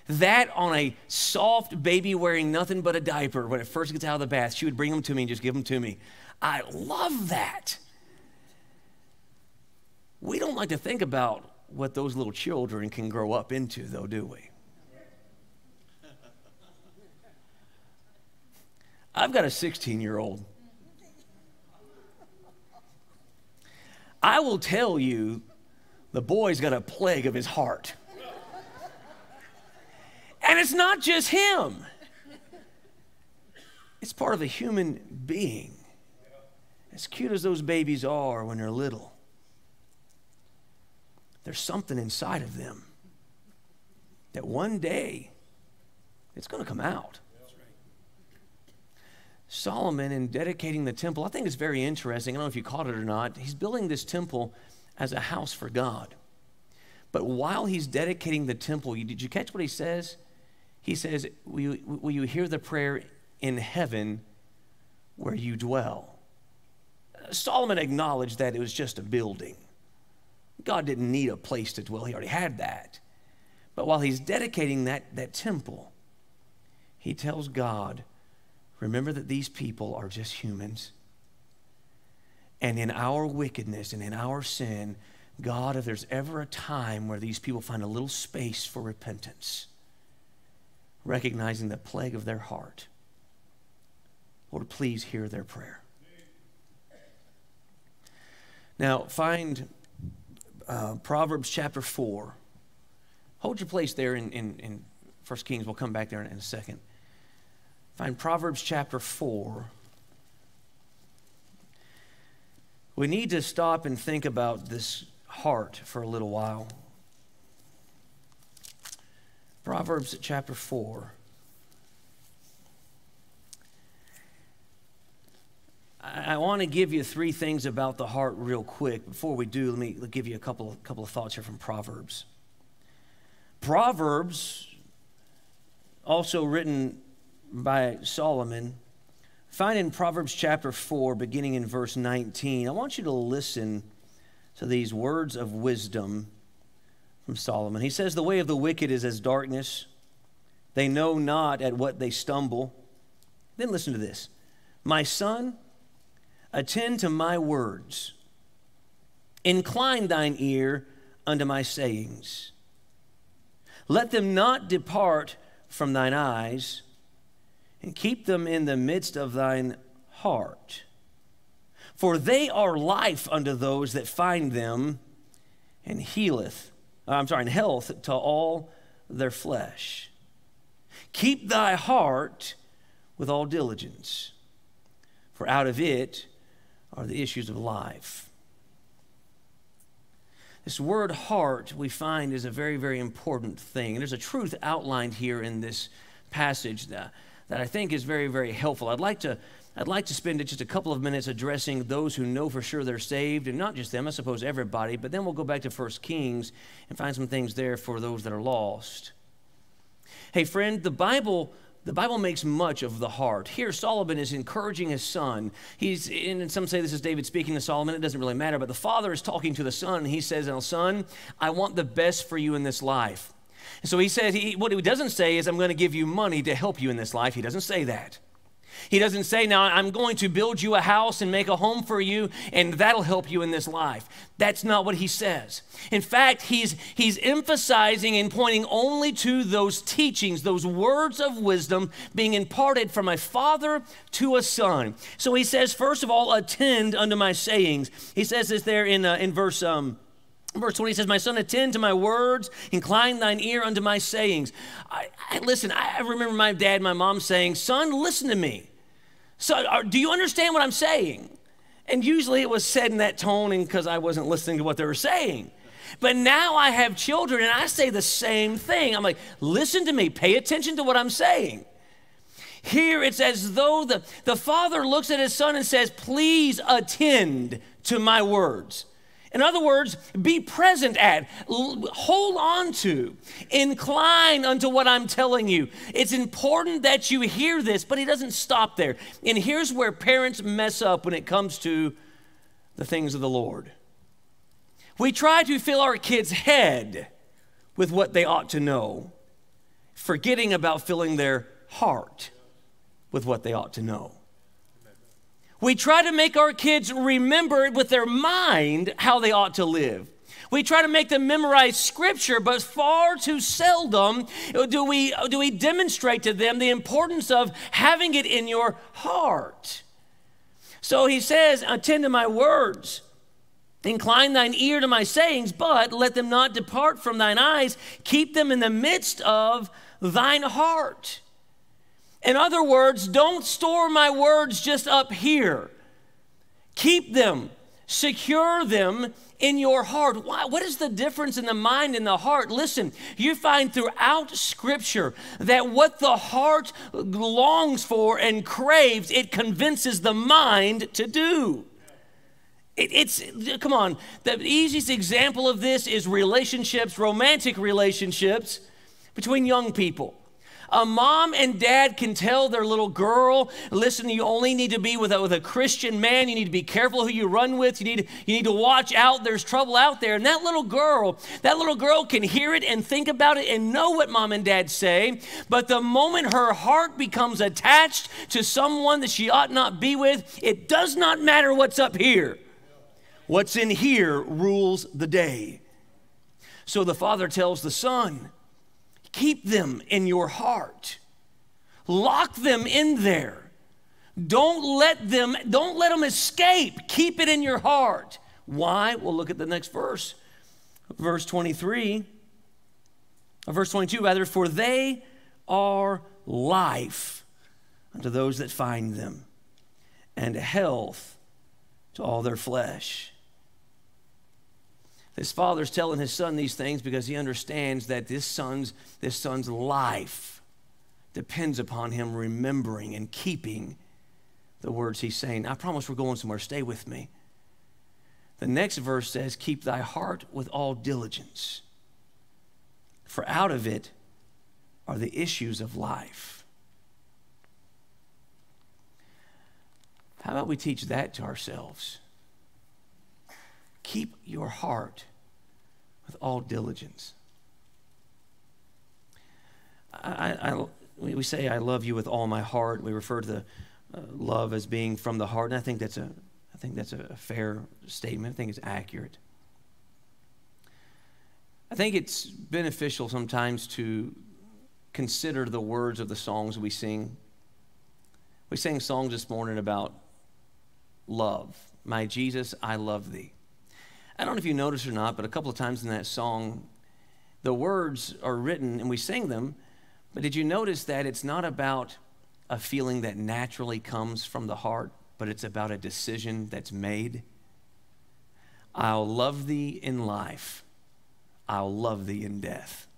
That on a soft baby wearing nothing but a diaper when it first gets out of the bath, she would bring them to me and just give them to me. I love that. We don't like to think about what those little children can grow up into, though, do we? I've got a 16 year old. I will tell you, the boy's got a plague of his heart. And it's not just him, it's part of a human being. As cute as those babies are when they're little, there's something inside of them that one day it's going to come out. Solomon, in dedicating the temple, I think it's very interesting. I don't know if you caught it or not. He's building this temple as a house for God. But while he's dedicating the temple, did you catch what he says? He says, Will you, will you hear the prayer in heaven where you dwell? Solomon acknowledged that it was just a building. God didn't need a place to dwell, He already had that. But while He's dedicating that, that temple, He tells God, Remember that these people are just humans. And in our wickedness and in our sin, God, if there's ever a time where these people find a little space for repentance, recognizing the plague of their heart, Lord, please hear their prayer. Now, find uh, Proverbs chapter 4. Hold your place there in, in, in 1 Kings. We'll come back there in, in a second. Find Proverbs chapter 4. We need to stop and think about this heart for a little while. Proverbs chapter 4. I, want to give you three things about the heart real quick. Before we do, let me give you a couple, couple of thoughts here from Proverbs. Proverbs, also written by Solomon, find in Proverbs chapter 4, beginning in verse 19. I want you to listen to these words of wisdom from Solomon. He says, The way of the wicked is as darkness, they know not at what they stumble. Then listen to this My son, attend to my words, incline thine ear unto my sayings. Let them not depart from thine eyes, and keep them in the midst of thine heart. For they are life unto those that find them, and healeth, uh, I'm sorry, and health to all their flesh. Keep thy heart with all diligence, for out of it are the issues of life. This word heart we find is a very, very important thing. And there's a truth outlined here in this passage that, that I think is very, very helpful. I'd like to I'd like to spend just a couple of minutes addressing those who know for sure they're saved, and not just them, I suppose everybody, but then we'll go back to 1 Kings and find some things there for those that are lost. Hey, friend, the Bible the Bible makes much of the heart. Here, Solomon is encouraging his son. He's, and some say this is David speaking to Solomon. It doesn't really matter, but the father is talking to the son, and he says, "Now, son, I want the best for you in this life." And so he says, he, what he doesn't say is, "I'm going to give you money to help you in this life." He doesn't say that. He doesn't say, Now I'm going to build you a house and make a home for you, and that'll help you in this life. That's not what he says. In fact, he's, he's emphasizing and pointing only to those teachings, those words of wisdom being imparted from a father to a son. So he says, First of all, attend unto my sayings. He says this there in, uh, in verse. Um, Verse 20 says, My son, attend to my words, incline thine ear unto my sayings. I, I, listen, I remember my dad, my mom saying, Son, listen to me. So, are, do you understand what I'm saying? And usually it was said in that tone and because I wasn't listening to what they were saying. But now I have children and I say the same thing. I'm like, listen to me, pay attention to what I'm saying. Here it's as though the, the father looks at his son and says, Please attend to my words. In other words, be present at, hold on to, incline unto what I'm telling you. It's important that you hear this, but he doesn't stop there. And here's where parents mess up when it comes to the things of the Lord. We try to fill our kids' head with what they ought to know, forgetting about filling their heart with what they ought to know. We try to make our kids remember with their mind how they ought to live. We try to make them memorize scripture, but far too seldom do we, do we demonstrate to them the importance of having it in your heart. So he says, Attend to my words. Incline thine ear to my sayings, but let them not depart from thine eyes. Keep them in the midst of thine heart. In other words, don't store my words just up here. Keep them, secure them in your heart. Why? What is the difference in the mind and the heart? Listen, you find throughout Scripture that what the heart longs for and craves, it convinces the mind to do. It, it's, come on, the easiest example of this is relationships, romantic relationships between young people. A mom and dad can tell their little girl, listen, you only need to be with a, with a Christian man. You need to be careful who you run with. You need, you need to watch out. There's trouble out there. And that little girl, that little girl can hear it and think about it and know what mom and dad say. But the moment her heart becomes attached to someone that she ought not be with, it does not matter what's up here. What's in here rules the day. So the father tells the son, Keep them in your heart. Lock them in there. Don't let them don't let them escape. Keep it in your heart. Why? We'll look at the next verse. Verse 23, or verse 22, rather, for they are life unto those that find them, and health to all their flesh. His father's telling his son these things because he understands that this son's, this son's life depends upon him remembering and keeping the words he's saying. I promise we're going somewhere. Stay with me. The next verse says, Keep thy heart with all diligence, for out of it are the issues of life. How about we teach that to ourselves? Keep your heart with all diligence. I, I, we say, I love you with all my heart. We refer to the uh, love as being from the heart, and I think that's a, I think that's a fair statement. I think it's accurate. I think it's beneficial sometimes to consider the words of the songs we sing. We sang songs this morning about love. My Jesus, I love thee. I don't know if you noticed or not, but a couple of times in that song, the words are written and we sing them, but did you notice that it's not about a feeling that naturally comes from the heart, but it's about a decision that's made? I'll love thee in life, I'll love thee in death.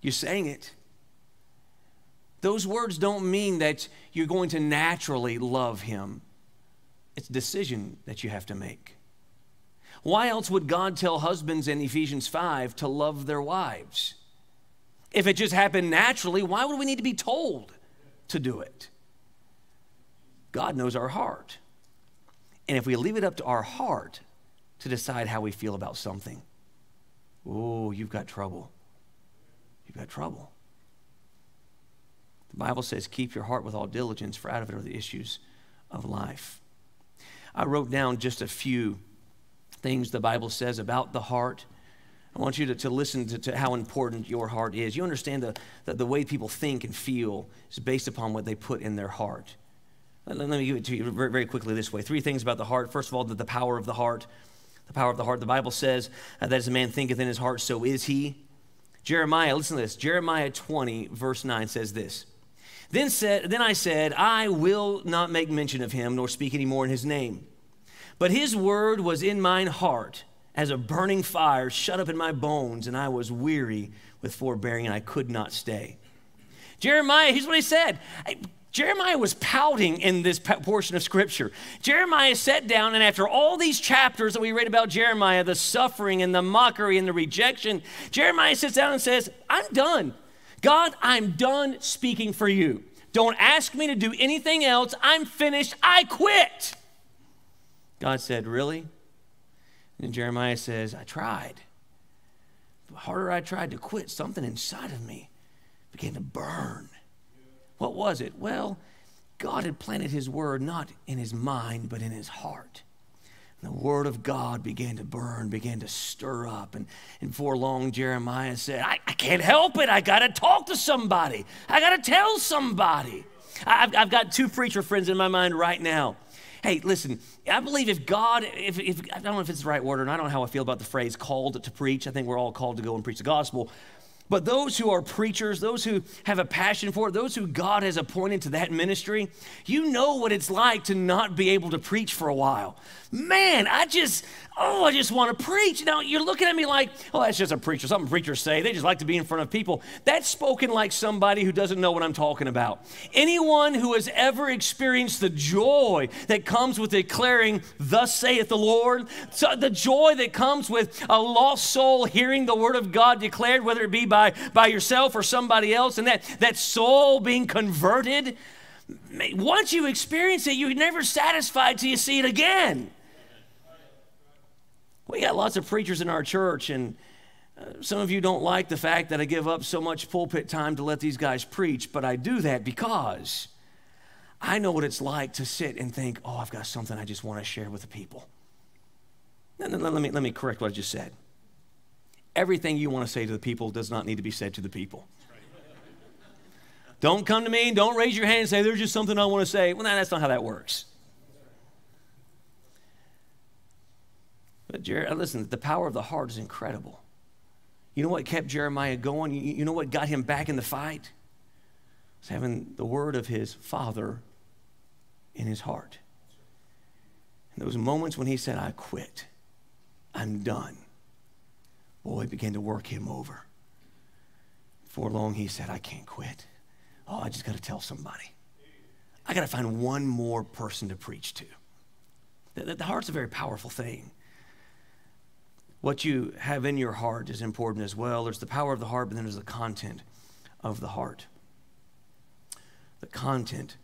You sang it. Those words don't mean that you're going to naturally love him. It's a decision that you have to make. Why else would God tell husbands in Ephesians 5 to love their wives? If it just happened naturally, why would we need to be told to do it? God knows our heart. And if we leave it up to our heart to decide how we feel about something, oh, you've got trouble. You've got trouble. The Bible says, keep your heart with all diligence, for out of it are the issues of life. I wrote down just a few things the Bible says about the heart. I want you to, to listen to, to how important your heart is. You understand the, the, the, way people think and feel is based upon what they put in their heart. Let, let me give it to you very, very, quickly this way. Three things about the heart. First of all, the, the power of the heart. The power of the heart. The Bible says uh, that as a man thinketh in his heart, so is he. Jeremiah, listen to this. Jeremiah 20, verse 9 says this. Then, said, then I said, I will not make mention of him, nor speak any more in his name. But his word was in mine heart as a burning fire shut up in my bones, and I was weary with forbearing, and I could not stay. Jeremiah, here's what he said. Jeremiah was pouting in this portion of scripture. Jeremiah sat down, and after all these chapters that we read about Jeremiah, the suffering and the mockery and the rejection, Jeremiah sits down and says, I'm done. God, I'm done speaking for you. Don't ask me to do anything else. I'm finished. I quit. God said, Really? And Jeremiah says, I tried. The harder I tried to quit, something inside of me began to burn. What was it? Well, God had planted his word not in his mind, but in his heart. And the word of God began to burn, began to stir up. And, and before long, Jeremiah said, I, I can't help it. I got to talk to somebody. I got to tell somebody. I've, I've got two preacher friends in my mind right now. Hey, listen, I believe if God, if, if, I don't know if it's the right word or not, I don't know how I feel about the phrase called to preach. I think we're all called to go and preach the gospel. But those who are preachers, those who have a passion for it, those who God has appointed to that ministry, you know what it's like to not be able to preach for a while. Man, I just, oh, I just want to preach. Now, you're looking at me like, oh, that's just a preacher. Something preachers say. They just like to be in front of people. That's spoken like somebody who doesn't know what I'm talking about. Anyone who has ever experienced the joy that comes with declaring, Thus saith the Lord, the joy that comes with a lost soul hearing the word of God declared, whether it be by, by yourself or somebody else, and that, that soul being converted. Once you experience it, you're never satisfied till you see it again. We got lots of preachers in our church, and uh, some of you don't like the fact that I give up so much pulpit time to let these guys preach, but I do that because I know what it's like to sit and think, oh, I've got something I just want to share with the people. Let me, let me correct what I just said. Everything you want to say to the people does not need to be said to the people. Don't come to me, don't raise your hand and say, there's just something I want to say. Well, that's not how that works. But Jer- uh, listen, the power of the heart is incredible. You know what kept Jeremiah going? You, you know what got him back in the fight? Was having the word of his father in his heart. And those moments when he said, I quit, I'm done, boy, began to work him over. Before long, he said, I can't quit. Oh, I just got to tell somebody. I got to find one more person to preach to. The, the heart's a very powerful thing. What you have in your heart is important as well. There's the power of the heart, but then there's the content of the heart. The content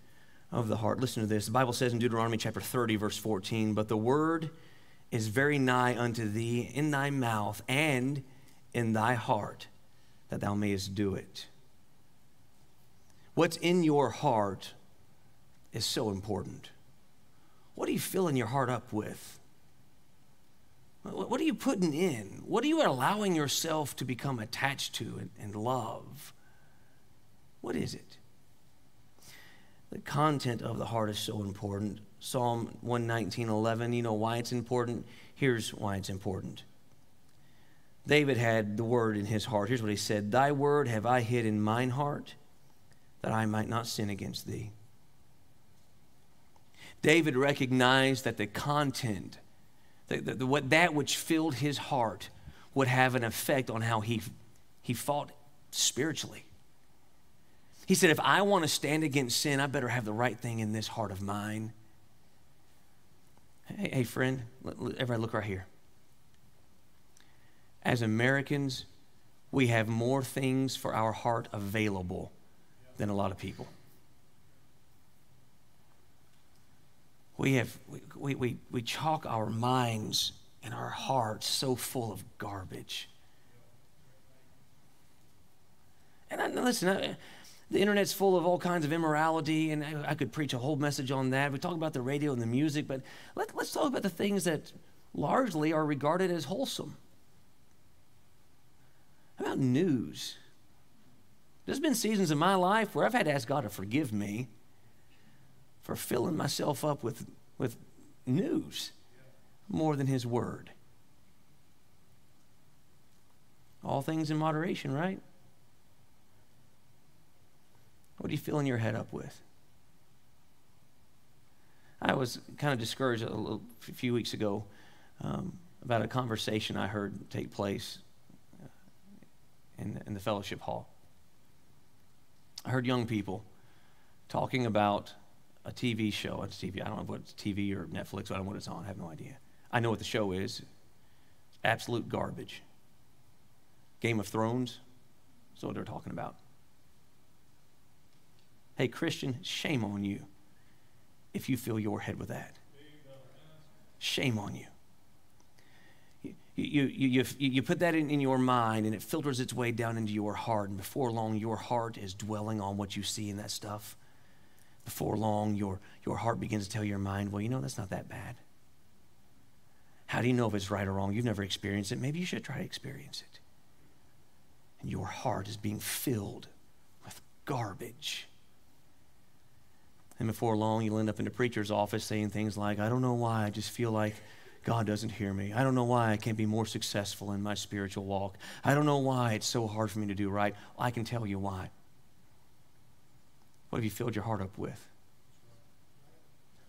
of the heart. Listen to this. The Bible says in Deuteronomy chapter 30, verse 14, But the word is very nigh unto thee in thy mouth and in thy heart, that thou mayest do it. What's in your heart is so important. What are you filling your heart up with? What are you putting in? What are you allowing yourself to become attached to and, and love? What is it? The content of the heart is so important. Psalm 119, 11, you know why it's important? Here's why it's important. David had the word in his heart. Here's what he said Thy word have I hid in mine heart, that I might not sin against thee. David recognized that the content, the, the, the, what that which filled his heart, would have an effect on how he, he fought spiritually. He said, If I want to stand against sin, I better have the right thing in this heart of mine. Hey, hey friend, everybody look right here. As Americans, we have more things for our heart available than a lot of people. we have we, we, we chalk our minds and our hearts so full of garbage and I, listen I, the internet's full of all kinds of immorality and I, I, could preach a whole message on that we talk about the radio and the music but let, let's talk about the things that largely are regarded as wholesome How about news there's been seasons in my life where i've had to ask god to forgive me for filling myself up with, with news more than His Word. All things in moderation, right? What are you filling your head up with? I was kind of discouraged a, little, a few weeks ago um, about a conversation I heard take place uh, in, in the fellowship hall. I heard young people talking about a TV show. It's TV. I don't know what it's TV or Netflix. I don't know what it's on. I have no idea. I know what the show is. Absolute garbage. Game of Thrones. That's what they're talking about. Hey, Christian, shame on you if you fill your head with that. Shame on you. You, you, you, you, put that in, in your mind and it filters its way down into your heart. And before long, your heart is dwelling on what you see in that stuff before long, your, your heart begins to tell your mind, well, you know, that's not that bad. How do you know if it's right or wrong? You've never experienced it. Maybe you should try to experience it. And your heart is being filled with garbage. And before long, you'll end up in the preacher's office saying things like, I don't know why, I just feel like God doesn't hear me. I don't know why I can't be more successful in my spiritual walk. I don't know why it's so hard for me to do right. I can tell you why. What have you filled your heart up with?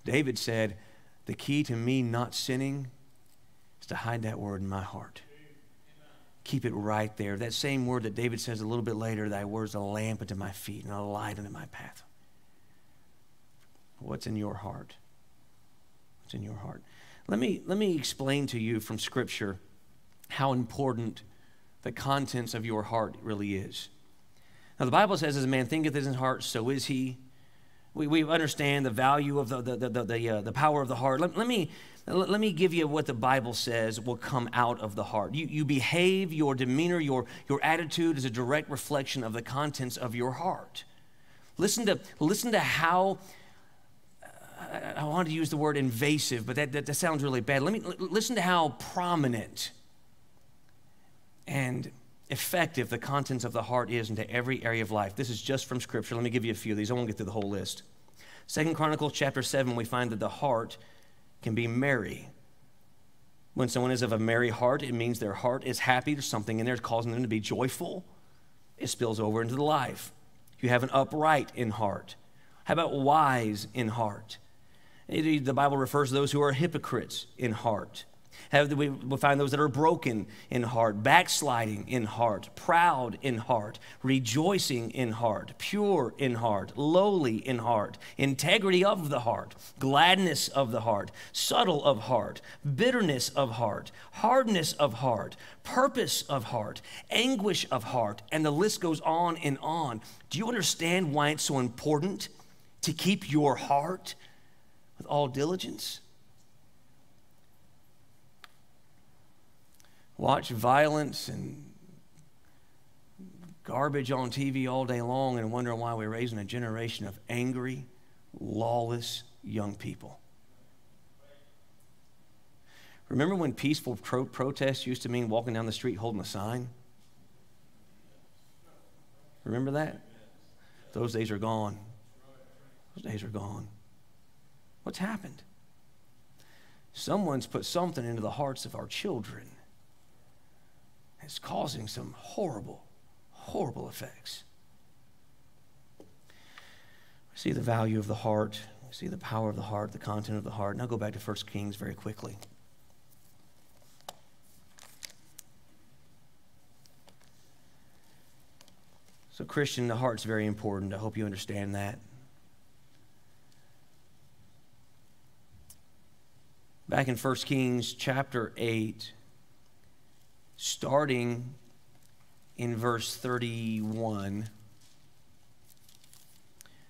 David said, The key to me not sinning is to hide that word in my heart. Keep it right there. That same word that David says a little bit later, Thy word is a lamp unto my feet and a light unto my path. What's in your heart? What's in your heart? Let me, let me explain to you from Scripture how important the contents of your heart really is. Now, the Bible says, as a man thinketh in his heart, so is he. We, we understand the value of the, the, the, the, uh, the power of the heart. Let, let, me, let me give you what the Bible says will come out of the heart. You, you behave, your demeanor, your, your attitude is a direct reflection of the contents of your heart. Listen to, listen to how, I want to use the word invasive, but that, that, that sounds really bad. Let me listen to how prominent and effective the contents of the heart is into every area of life. This is just from Scripture. Let me give you a few of these. I won't get through the whole list. Second Chronicles chapter 7, we find that the heart can be merry. When someone is of a merry heart, it means their heart is happy. There's something in there causing them to be joyful. It spills over into the life. You have an upright in heart. How about wise in heart? The Bible refers to those who are hypocrites in heart. Have, we find those that are broken in heart, backsliding in heart, proud in heart, rejoicing in heart, pure in heart, lowly in heart, integrity of the heart, gladness of the heart, subtle of heart, bitterness of heart, hardness of heart, purpose of heart, anguish of heart, and the list goes on and on. Do you understand why it's so important to keep your heart with all diligence? watch violence and garbage on TV all day long and wondering why we're raising a generation of angry, lawless young people. Remember when peaceful pro- protest used to mean walking down the street holding a sign? Remember that? Those days are gone. Those days are gone. What's happened? Someone's put something into the hearts of our children It's causing some horrible, horrible effects. We see the value of the heart, we see the power of the heart, the content of the heart. Now go back to 1 Kings very quickly. So, Christian, the heart's very important. I hope you understand that. Back in 1 Kings chapter 8, starting in verse 31,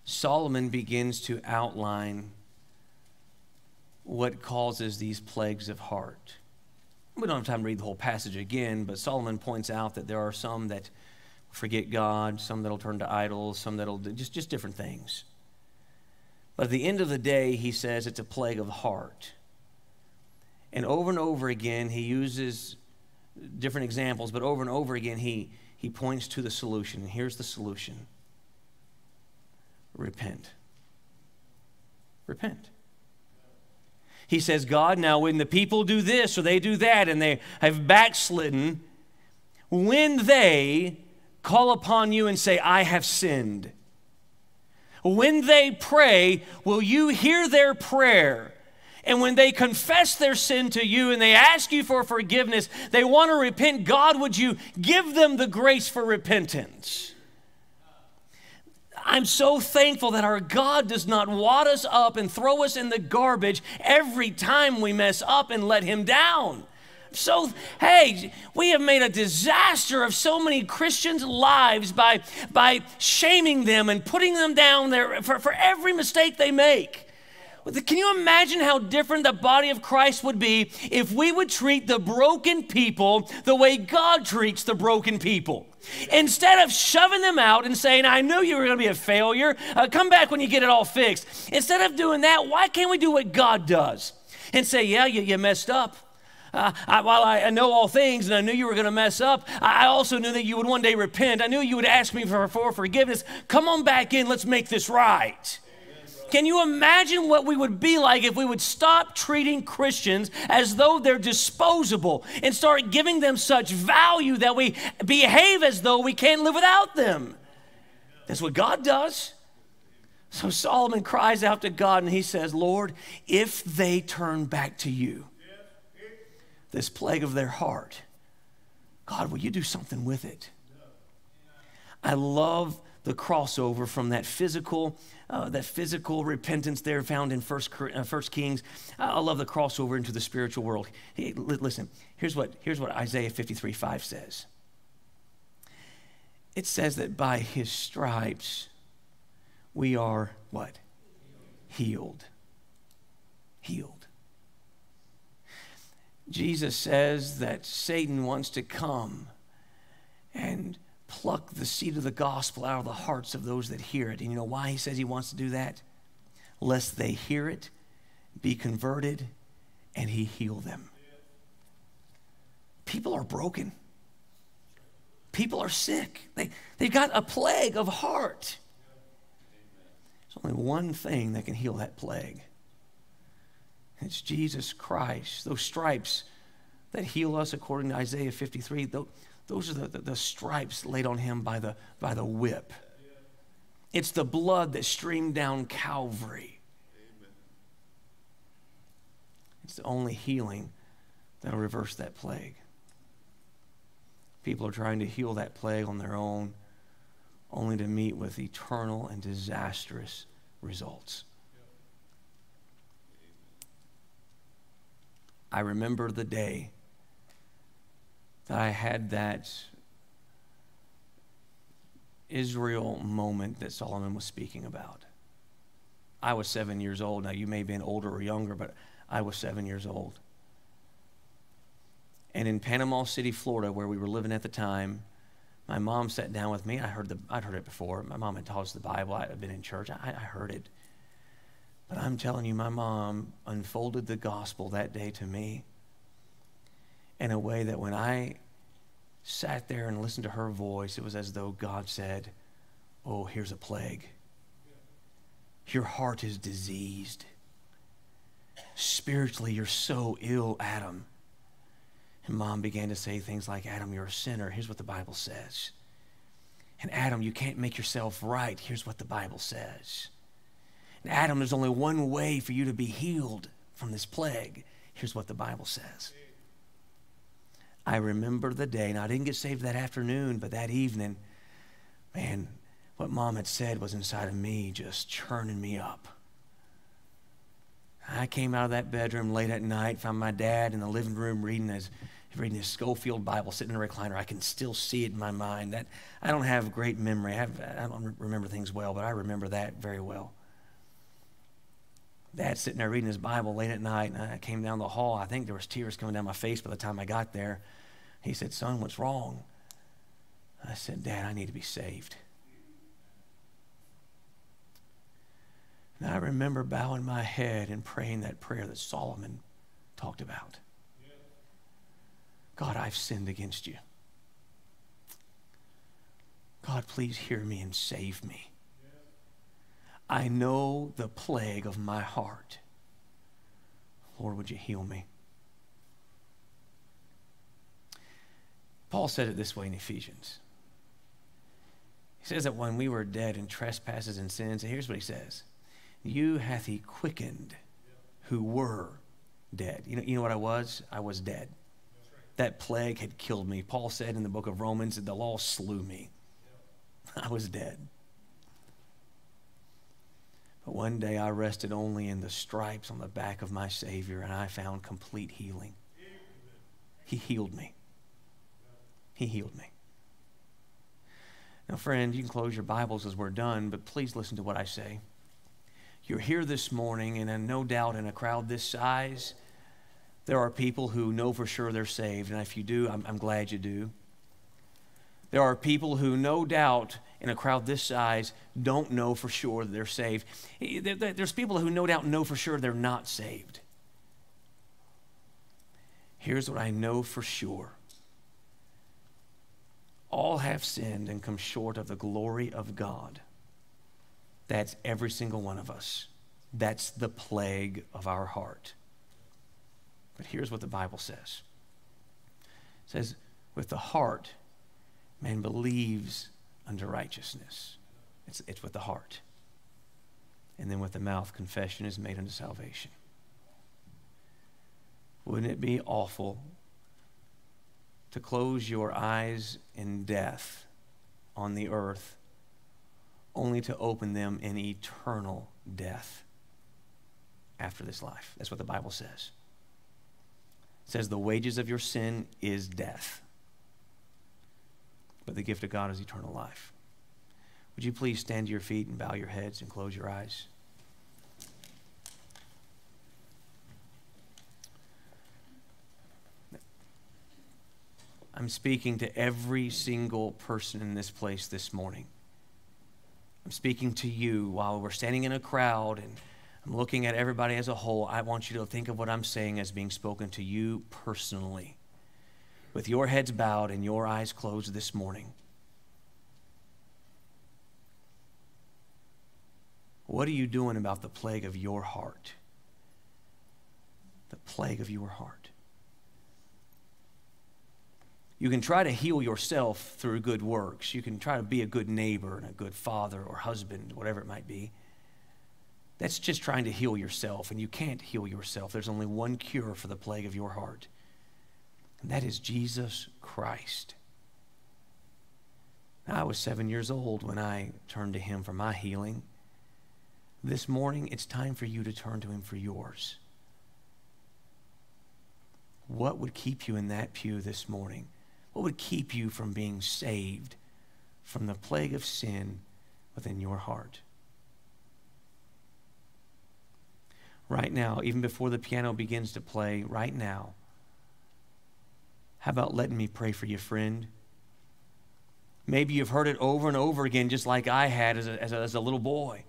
Solomon begins to outline what causes these plagues of heart. We don't have time to read the whole passage again, but Solomon points out that there are some that forget God, some that'll turn to idols, some that'll do just, just different things. But at the end of the day, he says it's a plague of heart. And over and over again, he uses different examples, but over and over again, he, he points to the solution. And here's the solution repent. Repent. He says, God, now when the people do this or they do that and they have backslidden, when they call upon you and say, I have sinned, when they pray, will you hear their prayer? And when they confess their sin to you and they ask you for forgiveness, they want to repent. God, would you give them the grace for repentance? I'm so thankful that our God does not wad us up and throw us in the garbage every time we mess up and let Him down. So, hey, we have made a disaster of so many Christians' lives by, by shaming them and putting them down there for, for every mistake they make. Can you imagine how different the body of Christ would be if we would treat the broken people the way God treats the broken people? Instead of shoving them out and saying, I knew you were going to be a failure, uh, come back when you get it all fixed. Instead of doing that, why can't we do what God does and say, Yeah, you, you messed up? Uh, I, while I, I, know all things and I knew you were going to mess up, I, also knew that you would one day repent. I knew you would ask me for, for forgiveness. Come on back in, let's make this right. Can you imagine what we would be like if we would stop treating Christians as though they're disposable and start giving them such value that we behave as though we can't live without them? That's what God does. So Solomon cries out to God and he says, Lord, if they turn back to you, this plague of their heart, God, will you do something with it? I love the crossover from that physical uh, that physical repentance there found in First, uh, First Kings. I love the crossover into the spiritual world. Hey, listen, here's what, here's what Isaiah 53 5 says. It says that by his stripes we are what? Healed. Healed. Jesus says that Satan wants to come and pluck the seed of the gospel out of the hearts of those that hear it. And you know why he says he wants to do that? Lest they hear it, be converted, and he heal them. People are broken. People are sick. They, they've got a plague of heart. There's only one thing that can heal that plague. It's Jesus Christ. Those stripes that heal us according to Isaiah 53, those are the, the, the stripes laid on him by the, by the whip. It's the blood that streamed down Calvary. It's the only healing that'll reverse that plague. People are trying to heal that plague on their own, only to meet with eternal and disastrous results. I remember the day that I had that Israel moment that Solomon was speaking about. I was seven years old. Now, you may have been older or younger, but I was seven years old. And in Panama City, Florida, where we were living at the time, my mom sat down with me. I heard the, I'd heard it before. My mom had taught us the Bible. I had been in church. I, I heard it. But I'm telling you, my mom unfolded the gospel that day to me in a way that when I sat there and listened to her voice, it was as though God said, Oh, here's a plague. Your heart is diseased. Spiritually, you're so ill, Adam. And mom began to say things like, Adam, you're a sinner. Here's what the Bible says. And Adam, you can't make yourself right. Here's what the Bible says. And Adam, there's only one way for you to be healed from this plague. Here's what the Bible says. I remember the day, and I didn't get saved that afternoon, but that evening, man, what mom had said was inside of me just churning me up. I came out of that bedroom late at night, found my dad in the living room reading his, reading his Scofield Bible, sitting in a recliner. I can still see it in my mind. That I don't have great memory. I, have, I don't remember things well, but I remember that very well. Dad sitting there reading his Bible late at night, and I came down the hall. I think there was tears coming down my face by the time I got there. He said, Son, what's wrong? I said, Dad, I need to be saved. And I remember bowing my head and praying that prayer that Solomon talked about. God, I've sinned against you. God, please hear me and save me. I know the plague of my heart. Lord, would you heal me? Paul said it this way in Ephesians. He says that when we were dead in trespasses and sins, and here's what he says You hath he quickened who were dead. You know, you know what I was? I was dead. That plague had killed me. Paul said in the book of Romans that the law slew me. I was dead. But one day I rested only in the stripes on the back of my Savior, and I found complete healing. He healed me. He healed me. Now, friend, you can close your Bibles as we're done, but please listen to what I say. You're here this morning, and no doubt in a crowd this size, there are people who know for sure they're saved. And if you do, I'm, I'm glad you do. There are people who, no doubt, in a crowd this size, don't know for sure they're saved. Eh, eh, there's people who, no doubt, know for sure they're not saved. Here's what I know for sure all have sinned and come short of the glory of God. That's every single one of us. That's the plague of our heart. But here's what the Bible says it says, with the heart, man believes unto righteousness. It's, it's with the heart. And then with the mouth, confession is made unto salvation. Wouldn't it be awful to close your eyes in death on the earth, only to open them in eternal death after this life. That's what the Bible says. It says, The wages of your sin is death, but the gift of God is eternal life. Would you please stand to your feet and bow your heads and close your eyes? I'm speaking to every single person in this place this morning. I'm speaking to you while we're standing in a crowd and I'm looking at everybody as a whole. I want you to think of what I'm saying as being spoken to you personally. With your heads bowed and your eyes closed this morning. What are you doing about the plague of your heart? The plague of your heart. You can try to heal yourself through good works. You can try to be a good neighbor and a good father or husband, whatever it might be. That's just trying to heal yourself, and you can't heal yourself. There's only one cure for the plague of your heart, and that is Jesus Christ. Now, I was seven years old when I turned to Him for my healing. This morning, it's time for you to turn to Him for yours. What would keep you in that pew this morning? What would keep you from being saved from the plague of sin within your heart? Right now, even before the piano begins to play, right now, how about letting me pray for you, friend? Maybe you've heard it over and over again, just like I had as a, as a, as a little boy.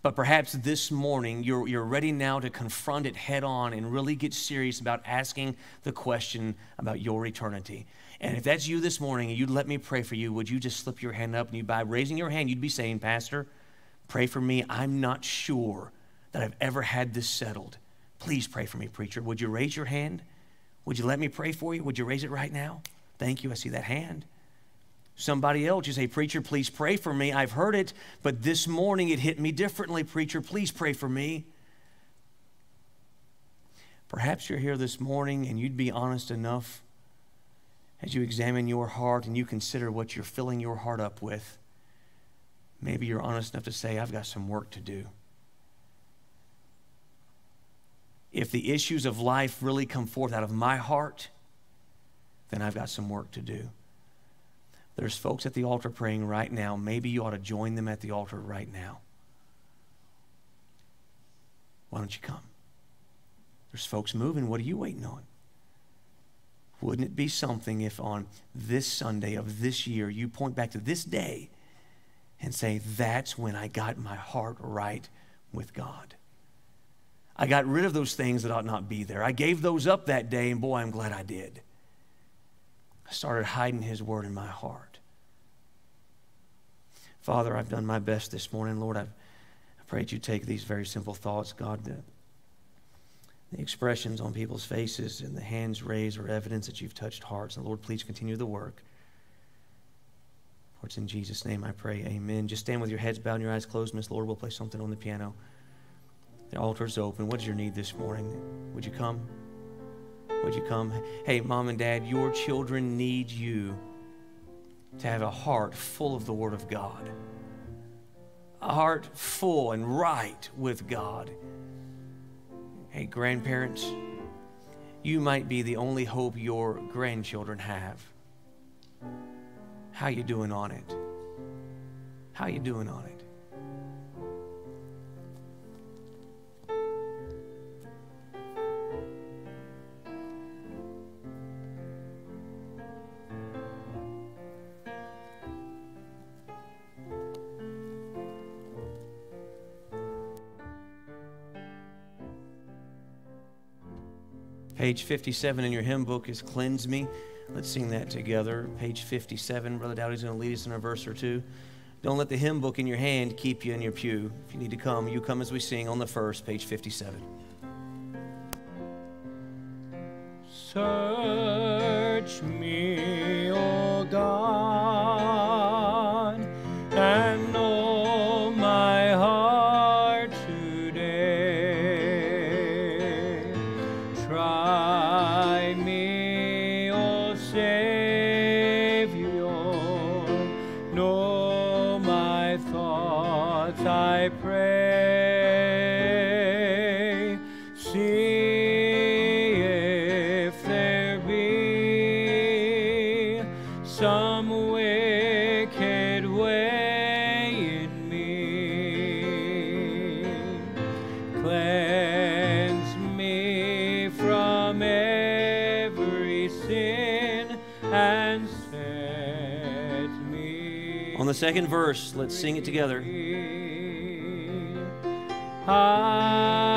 But perhaps this morning you're, you're ready now to confront it head on and really get serious about asking the question about your eternity. And if that's you this morning and you'd let me pray for you, would you just slip your hand up and you, by raising your hand, you'd be saying, Pastor, pray for me. I'm not sure that I've ever had this settled. Please pray for me, preacher. Would you raise your hand? Would you let me pray for you? Would you raise it right now? Thank you. I see that hand. Somebody else, you say, Preacher, please pray for me. I've heard it, but this morning it hit me differently. Preacher, please pray for me. Perhaps you're here this morning and you'd be honest enough as you examine your heart and you consider what you're filling your heart up with, maybe you're honest enough to say, I've got some work to do. If the issues of life really come forth out of my heart, then I've got some work to do. There's folks at the altar praying right now. Maybe you ought to join them at the altar right now. Why don't you come? There's folks moving. What are you waiting on? Wouldn't it be something if on this Sunday of this year you point back to this day and say, That's when I got my heart right with God? I got rid of those things that ought not be there. I gave those up that day, and boy, I'm glad I did. I started hiding His word in my heart. Father, I've done my best this morning. Lord, I've, I pray that you take these very simple thoughts, God, that the expressions on people's faces and the hands raised are evidence that you've touched hearts. And Lord, please continue the work. For it's in Jesus' name I pray. Amen. Just stand with your heads bowed and your eyes closed. Miss Lord, we'll play something on the piano. The altar's open. What is your need this morning? Would you come? Would you come? Hey, mom and dad, your children need you to have a heart full of the Word of God, a heart full and right with God. Hey, grandparents, you might be the only hope your grandchildren have. How you doing on it? How you doing on it? Page 57 in your hymn book is Cleanse Me. Let's sing that together. Page 57. Brother Dowdy's going to lead us in a verse or two. Don't let the hymn book in your hand keep you in your pew. If you need to come, you come as we sing on the first, page 57. Search me, O God, second verse, let's sing it together. I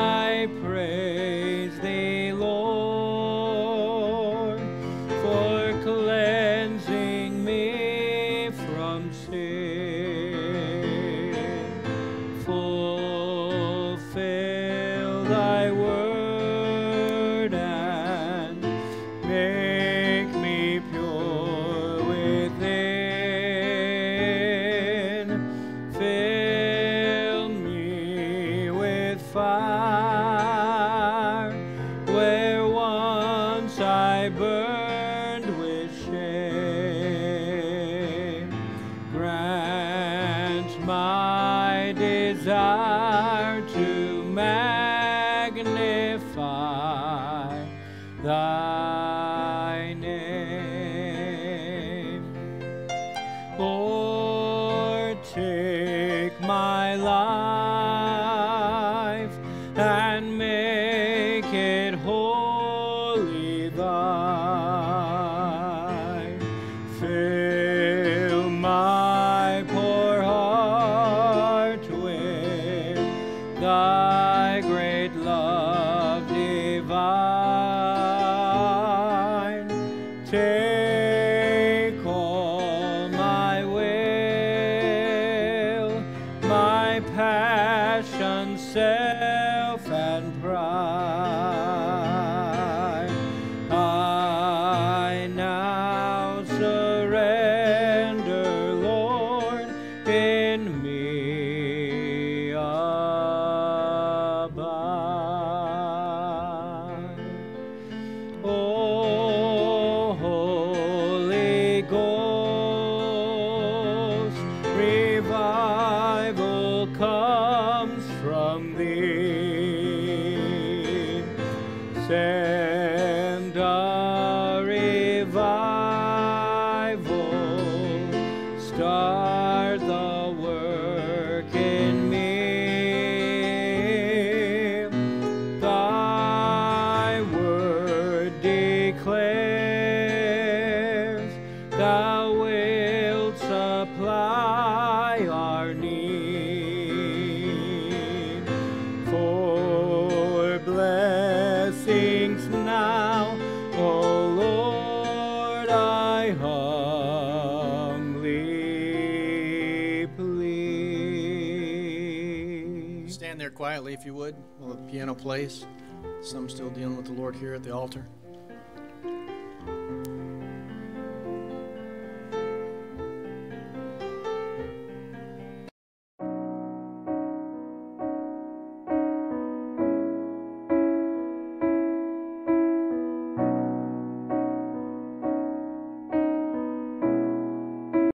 place. Some still dealing with the Lord here at the altar.